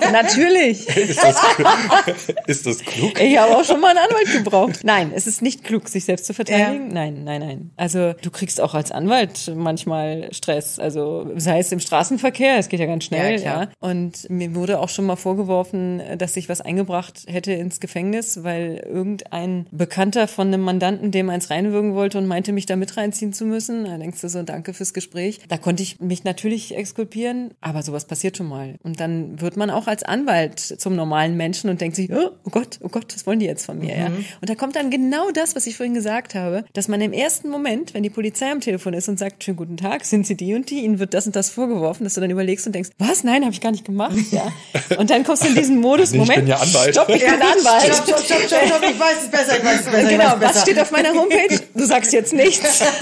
Natürlich. Ist das, ist das klug? Ich habe auch schon mal einen Anwalt gebraucht. Nein, es ist nicht klug, sich selbst zu verteidigen. Nein, nein, nein. Also du kriegst auch als Anwalt manchmal Stress. Also sei es im Straßenverkehr, es geht ja ganz schnell, Ja, ja. Und mir wurde auch schon mal vorgeworfen, dass ich was eingebracht hätte ins Gefängnis, weil irgendein Bekannter von einem Mandanten dem eins reinwürgen wollte und meinte, mich da mit reinziehen zu müssen. Da denkst du so, danke fürs Gespräch. Da konnte ich mich natürlich exkulpieren, aber sowas passiert schon mal. Und dann wird man auch als Anwalt zum normalen Menschen und denkt sich, oh, oh Gott, oh Gott, was wollen die jetzt von mir? Ja? Und da kommt dann genau das, was ich vorhin gesagt habe, dass man im ersten Moment, wenn die Polizei am Telefon ist und sagt, schönen guten Tag, sind Sie die und die, Ihnen wird das und das vorgeworfen, dass du dann überlegst und denkst, was? Nein, habe ich gar nicht gemacht. Ja. Und dann kommst du in diesen Modus, Nee, ich Moment, bin ja Anwalt. stopp, ich bin Anwalt. Stopp, stopp, stopp, stopp, stopp, ich weiß es besser, ich weiß es besser. ich Genau, was steht auf meiner Homepage? Du sagst jetzt nichts.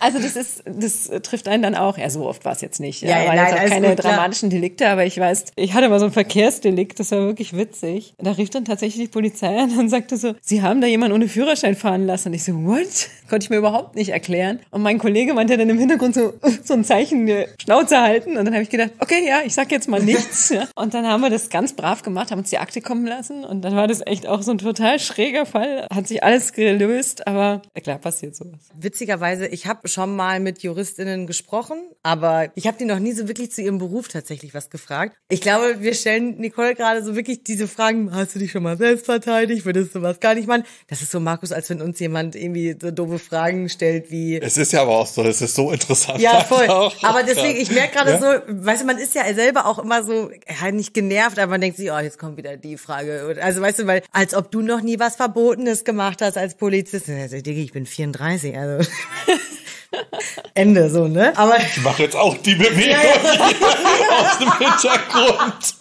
Also das ist, das trifft einen dann auch. Ja, so oft war es jetzt nicht. Ja, Ja, waren nein, jetzt auch keine gut, dramatischen Delikte, aber ich weiß, ich hatte mal so ein Verkehrsdelikt, das war wirklich witzig. Da rief dann tatsächlich die Polizei an und sagte so, Sie haben da jemanden ohne Führerschein fahren lassen. Und ich so, what? Konnte ich mir überhaupt nicht erklären. Und mein Kollege meinte dann im Hintergrund so, so ein Zeichen, Schnauze halten. Und dann habe ich gedacht, okay, ja, ich sag jetzt mal nichts. Ja. Und dann haben wir das ganz brav gemacht, haben uns die Akte kommen lassen. Und dann war das echt auch so ein total schräger Fall. Hat sich alles gelöst, aber klar, passiert sowas. Witzigerweise, ich habe schon mal mit JuristInnen gesprochen, aber ich habe die noch nie so wirklich zu ihrem Beruf tatsächlich was gefragt. Ich glaube, wir stellen Nicole gerade so wirklich diese Fragen, hast du dich schon mal selbst verteidigt? Würdest du was gar nicht machen? Das ist so, Markus, als wenn uns jemand irgendwie so doofe Fragen stellt wie, Es ist ja aber auch so, es ist so interessant. ja, voll. Auch. Aber deswegen, ich merke gerade Ja. so, weißt du, man ist ja selber auch immer so, ja, nicht genervt, aber man denkt sich, oh, jetzt kommt wieder die Frage. Also weißt du, weil, als ob du noch nie was Verbotenes gemacht hast als Polizist. Also, Digga, ich bin 34, also. Ende, so, ne? Aber, Ich mache jetzt auch die Bewegung aus dem Hintergrund.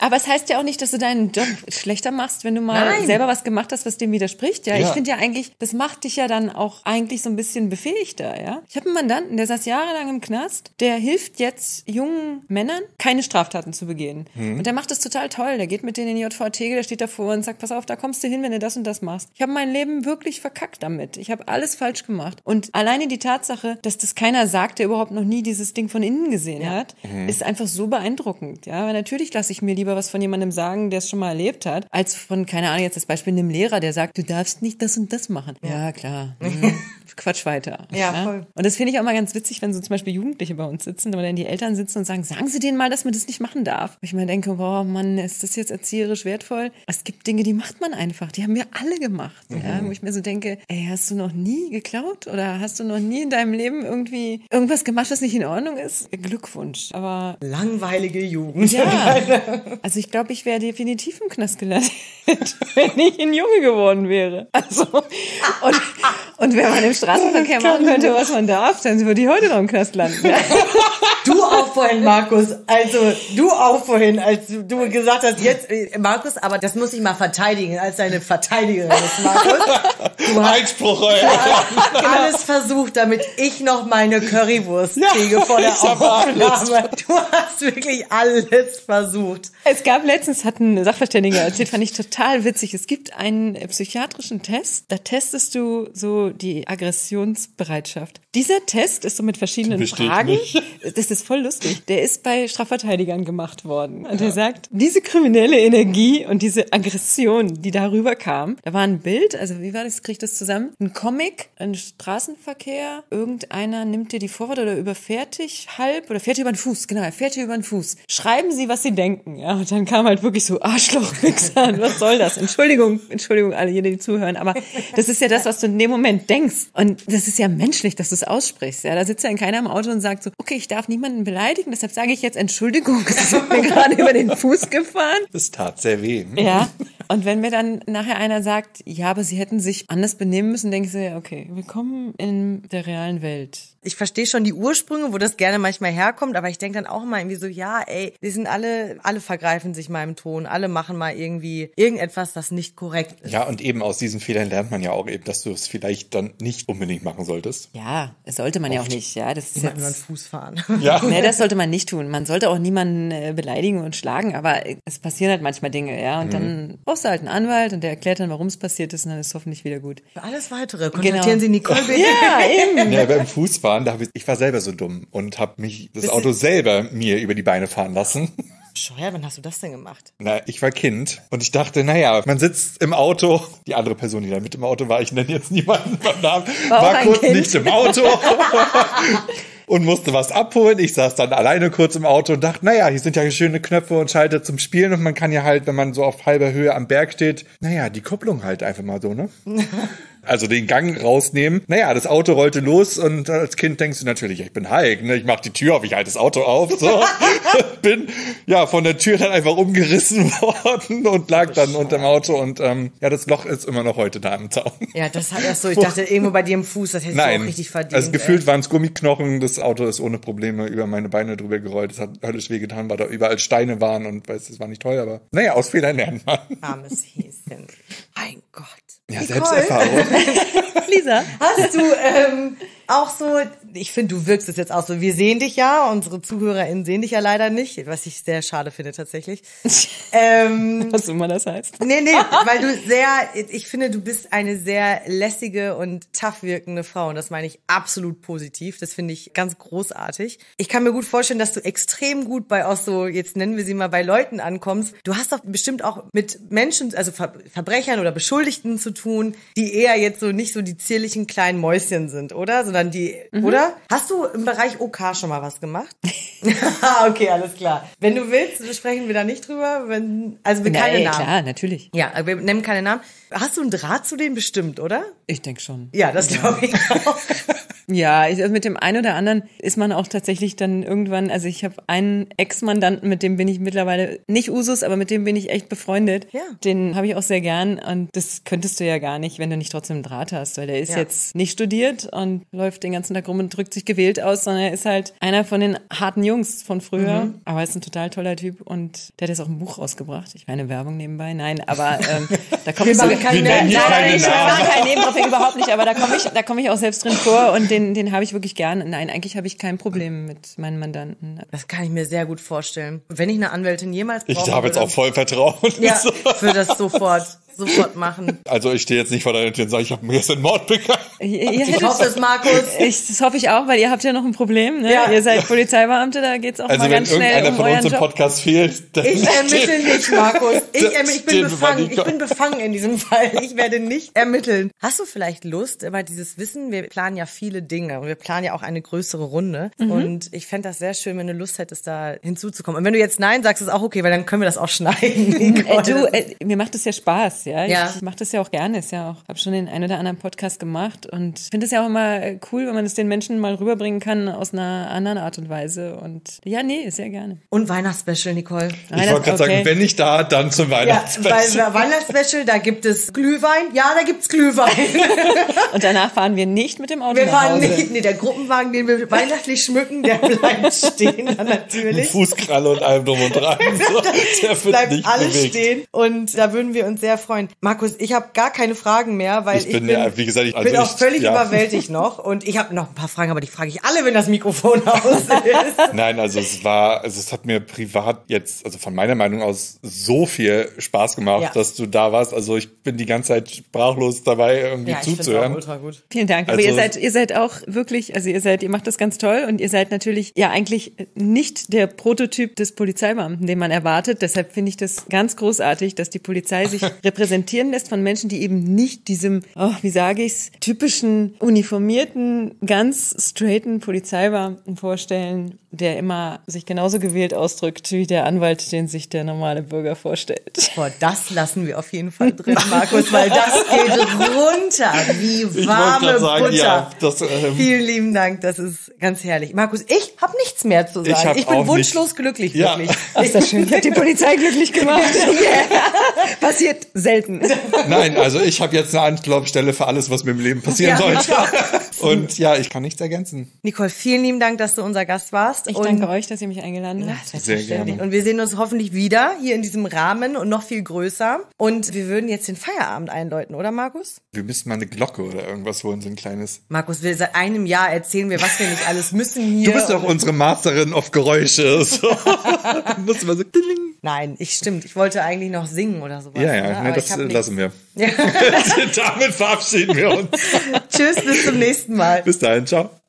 Aber es heißt ja auch nicht, dass du deinen Job schlechter machst, wenn du mal Nein. selber was gemacht hast, was dem widerspricht. Ja, ich Ja. finde ja eigentlich, das macht dich ja dann auch eigentlich so ein bisschen befähigter, ja. Ich habe einen Mandanten, der saß jahrelang im Knast, der hilft jetzt jungen Männern, keine Straftaten zu begehen. Und der macht das total toll. Der geht mit denen in die JVA Tegel, der steht davor und sagt, pass auf, da kommst du hin, wenn du das und das machst. Ich habe mein Leben wirklich verkackt damit. Ich habe alles falsch gemacht. Und alleine die Tatsache, dass das keiner sagt, der überhaupt noch nie dieses Ding von innen gesehen hat, ist einfach so beeindruckend. Ja, weil natürlich lasse ich mir lieber was von jemandem sagen, der es schon mal erlebt hat, als von, keine Ahnung, jetzt das Beispiel einem Lehrer, der sagt, du darfst nicht das und das machen. Ja, klar. Mhm. Quatsch weiter. Ja, voll. Und das finde ich auch mal ganz witzig, wenn so zum Beispiel Jugendliche bei uns sitzen oder dann die Eltern sitzen und sagen, sagen Sie denen mal, dass man das nicht machen darf. Und ich mir denke, boah, Mann, ist das jetzt erzieherisch wertvoll? Es gibt Dinge, die macht man einfach. Die haben wir alle gemacht. Ja, wo ich mir so denke, ey, hast du noch nie geklaut? Oder hast du noch nie in deinem Leben irgendwie irgendwas gemacht, was nicht in Ordnung ist? Glückwunsch. Aber langweilige Jugend. ja, also ich glaube, ich wäre definitiv im Knast gelandet, wenn ich ein Junge geworden wäre. Also und, und wenn man im Straßenverkehr machen könnte, was man darf, dann würde ich heute noch im Knast landen. Ja. Du auch vorhin, Markus. Also, du auch vorhin, als du du gesagt hast, jetzt, äh, Markus, aber das muss ich mal verteidigen, als deine Verteidigerin ist, Markus. Du hast Einspruch, ey. alles versucht, damit ich noch meine Currywurst kriege vor der. Aufnahme. Du hast wirklich alles versucht. Es gab letztens, hat ein Sachverständiger erzählt, fand ich total witzig. Es gibt einen psychiatrischen Test, da testest du so die Aggressionsbereitschaft. Dieser Test ist so mit verschiedenen Fragen. nicht. Das ist voll lustig. Der ist bei Strafverteidigern gemacht worden. Und der sagt, diese kriminelle Energie und diese Aggression, die darüber kam, da war ein Bild, also wie war das, ich das zusammen? Ein Comic, ein Straßenverkehr, irgendeiner nimmt dir die Vorfahrt oder überfährt dich halb oder fährt dir über den Fuß, genau, er fährt dir über den Fuß. Schreiben Sie, was Sie denken, ja. Und dann kam halt wirklich so Arschlochwichser, was soll das? Entschuldigung, Entschuldigung alle, jene, die zuhören, aber das ist ja das, was du in dem Moment denkst. Und das ist ja menschlich, dass du es aussprichst, ja. Da sitzt ja keiner im Auto und sagt so, okay, ich darf niemanden beleidigen, deshalb sage ich jetzt Entschuldigung, sind mir gerade über den Fuß gefahren. Das tat sehr weh. Ja. Und wenn mir dann nachher einer sagt, ja, aber sie hätten sich anders benehmen müssen, denke ich so, ja, okay, willkommen in der realen Welt. Ich verstehe schon die Ursprünge, wo das gerne manchmal herkommt, aber ich denke dann auch mal irgendwie so, ja, ey, wir sind alle, alle vergreifen sich mal im Ton, alle machen mal irgendwie irgendetwas, das nicht korrekt ist. Ja, und eben aus diesen Fehlern lernt man ja auch eben, dass du es vielleicht dann nicht unbedingt machen solltest. Ja, das sollte man ja auch nicht. Ja, das ist Immer über den jetzt, Fuß fahren. Ja. nee, das sollte man nicht tun. Man sollte auch niemanden äh, beleidigen und schlagen, aber es passieren halt manchmal Dinge, ja. Und Mhm. dann brauchst du halt einen Anwalt und der erklärt dann, warum es passiert ist und dann ist es hoffentlich wieder gut. Für alles weitere kontaktieren Genau. Sie Nicole bitte. Ja, eben. Ja, beim Fußfahren, da hab ich, ich war selber so dumm und habe mich das Auto selber mir über die Beine fahren lassen. Scheuer, wann hast du das denn gemacht? Na, ich war Kind und ich dachte, naja, man sitzt im Auto. Die andere Person, die da mit im Auto war, ich nenne jetzt niemanden beim Namen, War war kurz Kind. nicht im Auto und musste was abholen. Ich saß dann alleine kurz im Auto und dachte, naja, hier sind ja schöne Knöpfe und Schalter zum Spielen und man kann ja halt, wenn man so auf halber Höhe am Berg steht, naja, die Kupplung halt einfach mal so, ne? Also den Gang rausnehmen. Naja, das Auto rollte los und als Kind denkst du natürlich, ich bin Hulk, ne? Ich mach die Tür auf, ich halte das Auto auf, so. bin, ja, von der Tür dann einfach umgerissen worden und lag dann unterm Auto und, ähm, ja, das Loch ist immer noch heute da im Zaun. Ja, das hat erst so, ich dachte irgendwo bei dir im Fuß, das hättest du Nein, auch richtig verdient. also gefühlt waren es Gummiknochen, das Auto ist ohne Probleme über meine Beine drüber gerollt, es hat höllisch wehgetan, weil da überall Steine waren und weiß, es war nicht toll, aber naja, aus Fehlern lernt man. Armes Häschen. Mein Gott. Ja, Nicole, Selbsterfahrung. Lisa. Hast du ähm, auch so, ich finde, du wirkst es jetzt auch so. Wir sehen dich ja, unsere ZuhörerInnen sehen dich ja leider nicht, was ich sehr schade finde tatsächlich. ähm, Was immer das heißt. Nee, nee, weil du sehr, ich finde, du bist eine sehr lässige und tough wirkende Frau und das meine ich absolut positiv. Das finde ich ganz großartig. Ich kann mir gut vorstellen, dass du extrem gut bei auch so, jetzt nennen wir sie mal bei Leuten ankommst. Du hast doch bestimmt auch mit Menschen, also Ver Verbrechern oder Beschuldigten zu tun, die eher jetzt so nicht so die zierlichen kleinen Mäuschen sind, oder? Sondern die, oder? Hast du im Bereich OK schon mal was gemacht? Okay, alles klar. Wenn du willst, sprechen wir da nicht drüber. Wenn, also wir keine Namen. klar, natürlich. Ja, wir nennen keine Namen. Hast du einen Draht zu denen bestimmt, oder? Ich denke schon. Ja, das glaube ich auch. Ja, ich, also mit dem einen oder anderen ist man auch tatsächlich dann irgendwann, also ich habe einen Ex-Mandanten, mit dem bin ich mittlerweile nicht Usus, aber mit dem bin ich echt befreundet. Ja. Den habe ich auch sehr gern und das könntest du ja gar nicht, wenn du nicht trotzdem einen Draht hast, weil der ist Ja. jetzt nicht studiert und läuft den ganzen Tag rum und drückt sich gewählt aus, sondern er ist halt einer von den harten Jungs von früher, Mhm. aber ist ein total toller Typ und der hat jetzt auch ein Buch rausgebracht. Ich meine Werbung nebenbei, nein, aber ähm, da komme ich so, keine nein, nein, keine nein, ich Namen. mache keinen Nebenprofi überhaupt nicht, aber da komme ich, da komme ich auch selbst drin vor und den, den habe ich wirklich gern. Nein, eigentlich habe ich kein Problem mit meinen Mandanten. Das kann ich mir sehr gut vorstellen. Wenn ich eine Anwältin jemals brauche, Ich habe jetzt auch voll Vertrauen. Ja, würde das sofort, sofort machen. Also ich stehe jetzt nicht vor deiner Tür und sage, ich habe mir jetzt einen Mord begangen. Ihr, ihr Ich hättet, hoffe es, Markus. ich, das hoffe ich auch, weil ihr habt ja noch ein Problem. Ne? Ja. Ihr seid Polizeibeamte, da geht's auch Also mal wenn ganz schnell irgendeiner um von uns im Job. Podcast fehlt, dann Ich ermittle nicht, Markus. Ich, Das ermi- ich bin befangen. Ich bin befangen in diesem Fall. Ich werde nicht ermitteln. Hast du vielleicht Lust, über dieses Wissen? Wir planen ja viele Dinge und wir planen ja auch eine größere Runde. Mhm. Und ich fände das sehr schön, wenn du Lust hättest, da hinzuzukommen. Und wenn du jetzt Nein sagst, ist auch okay, weil dann können wir das auch schneiden. Äh, du, äh, mir macht es ja Spaß, ja. Ja. Ich mache das ja auch gerne. Ist ja auch, habe schon den einen oder anderen Podcast gemacht und finde es ja auch immer cool, wenn man es den Menschen mal rüberbringen kann aus einer anderen Art und Weise. Und ja, nee, sehr gerne. Und Weihnachtsspecial, Nicole. ich wollte gerade sagen, wenn nicht da, dann zum Ja, Weihnachtsfest. bei Weihnachtsspecial, da gibt es Glühwein. Ja, da gibt's Glühwein. Und danach fahren wir nicht mit dem Auto Wir nach fahren Hause. nicht, nee, der Gruppenwagen, den wir weihnachtlich schmücken, der bleibt stehen dann natürlich. Fußkralle und allem drum und dran. So, der wird bleibt nicht alles bewegt. stehen und da würden wir uns sehr freuen. Markus, ich habe gar keine Fragen mehr, weil Ich ich, bin ja, wie gesagt, ich- also bin auch völlig ja. überwältigt noch und ich habe noch ein paar Fragen, aber die frage ich alle, wenn das Mikrofon aus ist. Nein, also es war, also es hat mir privat jetzt, also von meiner Meinung aus, so viel Spaß gemacht, Ja. dass du da warst. Also ich bin die ganze Zeit sprachlos dabei, irgendwie Ja, ich finde zuzuhören. auch ultra gut. Vielen Dank. Aber Also- ihr seid, ihr seid auch wirklich, also ihr seid, ihr macht das ganz toll und ihr seid natürlich ja eigentlich nicht der Prototyp des Polizeibeamten, den man erwartet. Deshalb finde ich das ganz großartig, dass die Polizei sich repräsentieren lässt von Menschen, die eben nicht diesem, oh, wie sage ich's, typischen uniformierten, ganz straighten Polizeibeamten vorstellen, der immer sich genauso gewählt ausdrückt wie der Anwalt, den sich der normale Bürger vorstellt. Boah, das lassen wir auf jeden Fall drin, Markus, weil das geht runter wie warme sagen, Butter. ja, das, ähm, Vielen lieben Dank, das ist ganz herrlich. Markus, ich habe nichts mehr zu sagen. Ich Ich, bin wunschlos nicht. glücklich, Ja. wirklich. Ist das schön? Ich habe die Polizei glücklich gemacht. Passiert selten. Nein, also ich habe jetzt eine Anlaufstelle für alles, was mir im Leben passieren Ja, sollte. Und ja, ich kann nichts ergänzen. Nicole, vielen lieben Dank, dass du unser Gast warst. Ich und danke euch, dass ihr mich eingeladen habt. Sehr gerne. Und wir sehen uns hoffentlich wieder hier in diesem Rahmen und noch viel größer. Und wir würden jetzt den Feierabend einläuten, oder Markus? Wir müssen mal eine Glocke oder irgendwas holen, so ein kleines. Markus, wir seit einem Jahr erzählen wir, was wir nicht alles müssen hier. Du bist doch unsere Masterin auf Geräusche. So. Musst du mal so. Nein, ich stimmt. Ich wollte eigentlich noch singen oder sowas. Ja, ne? ja, nee, Aber das nichts. lassen wir. Damit verabschieden wir uns. Tschüss, bis zum nächsten Mal. Bis dahin, ciao.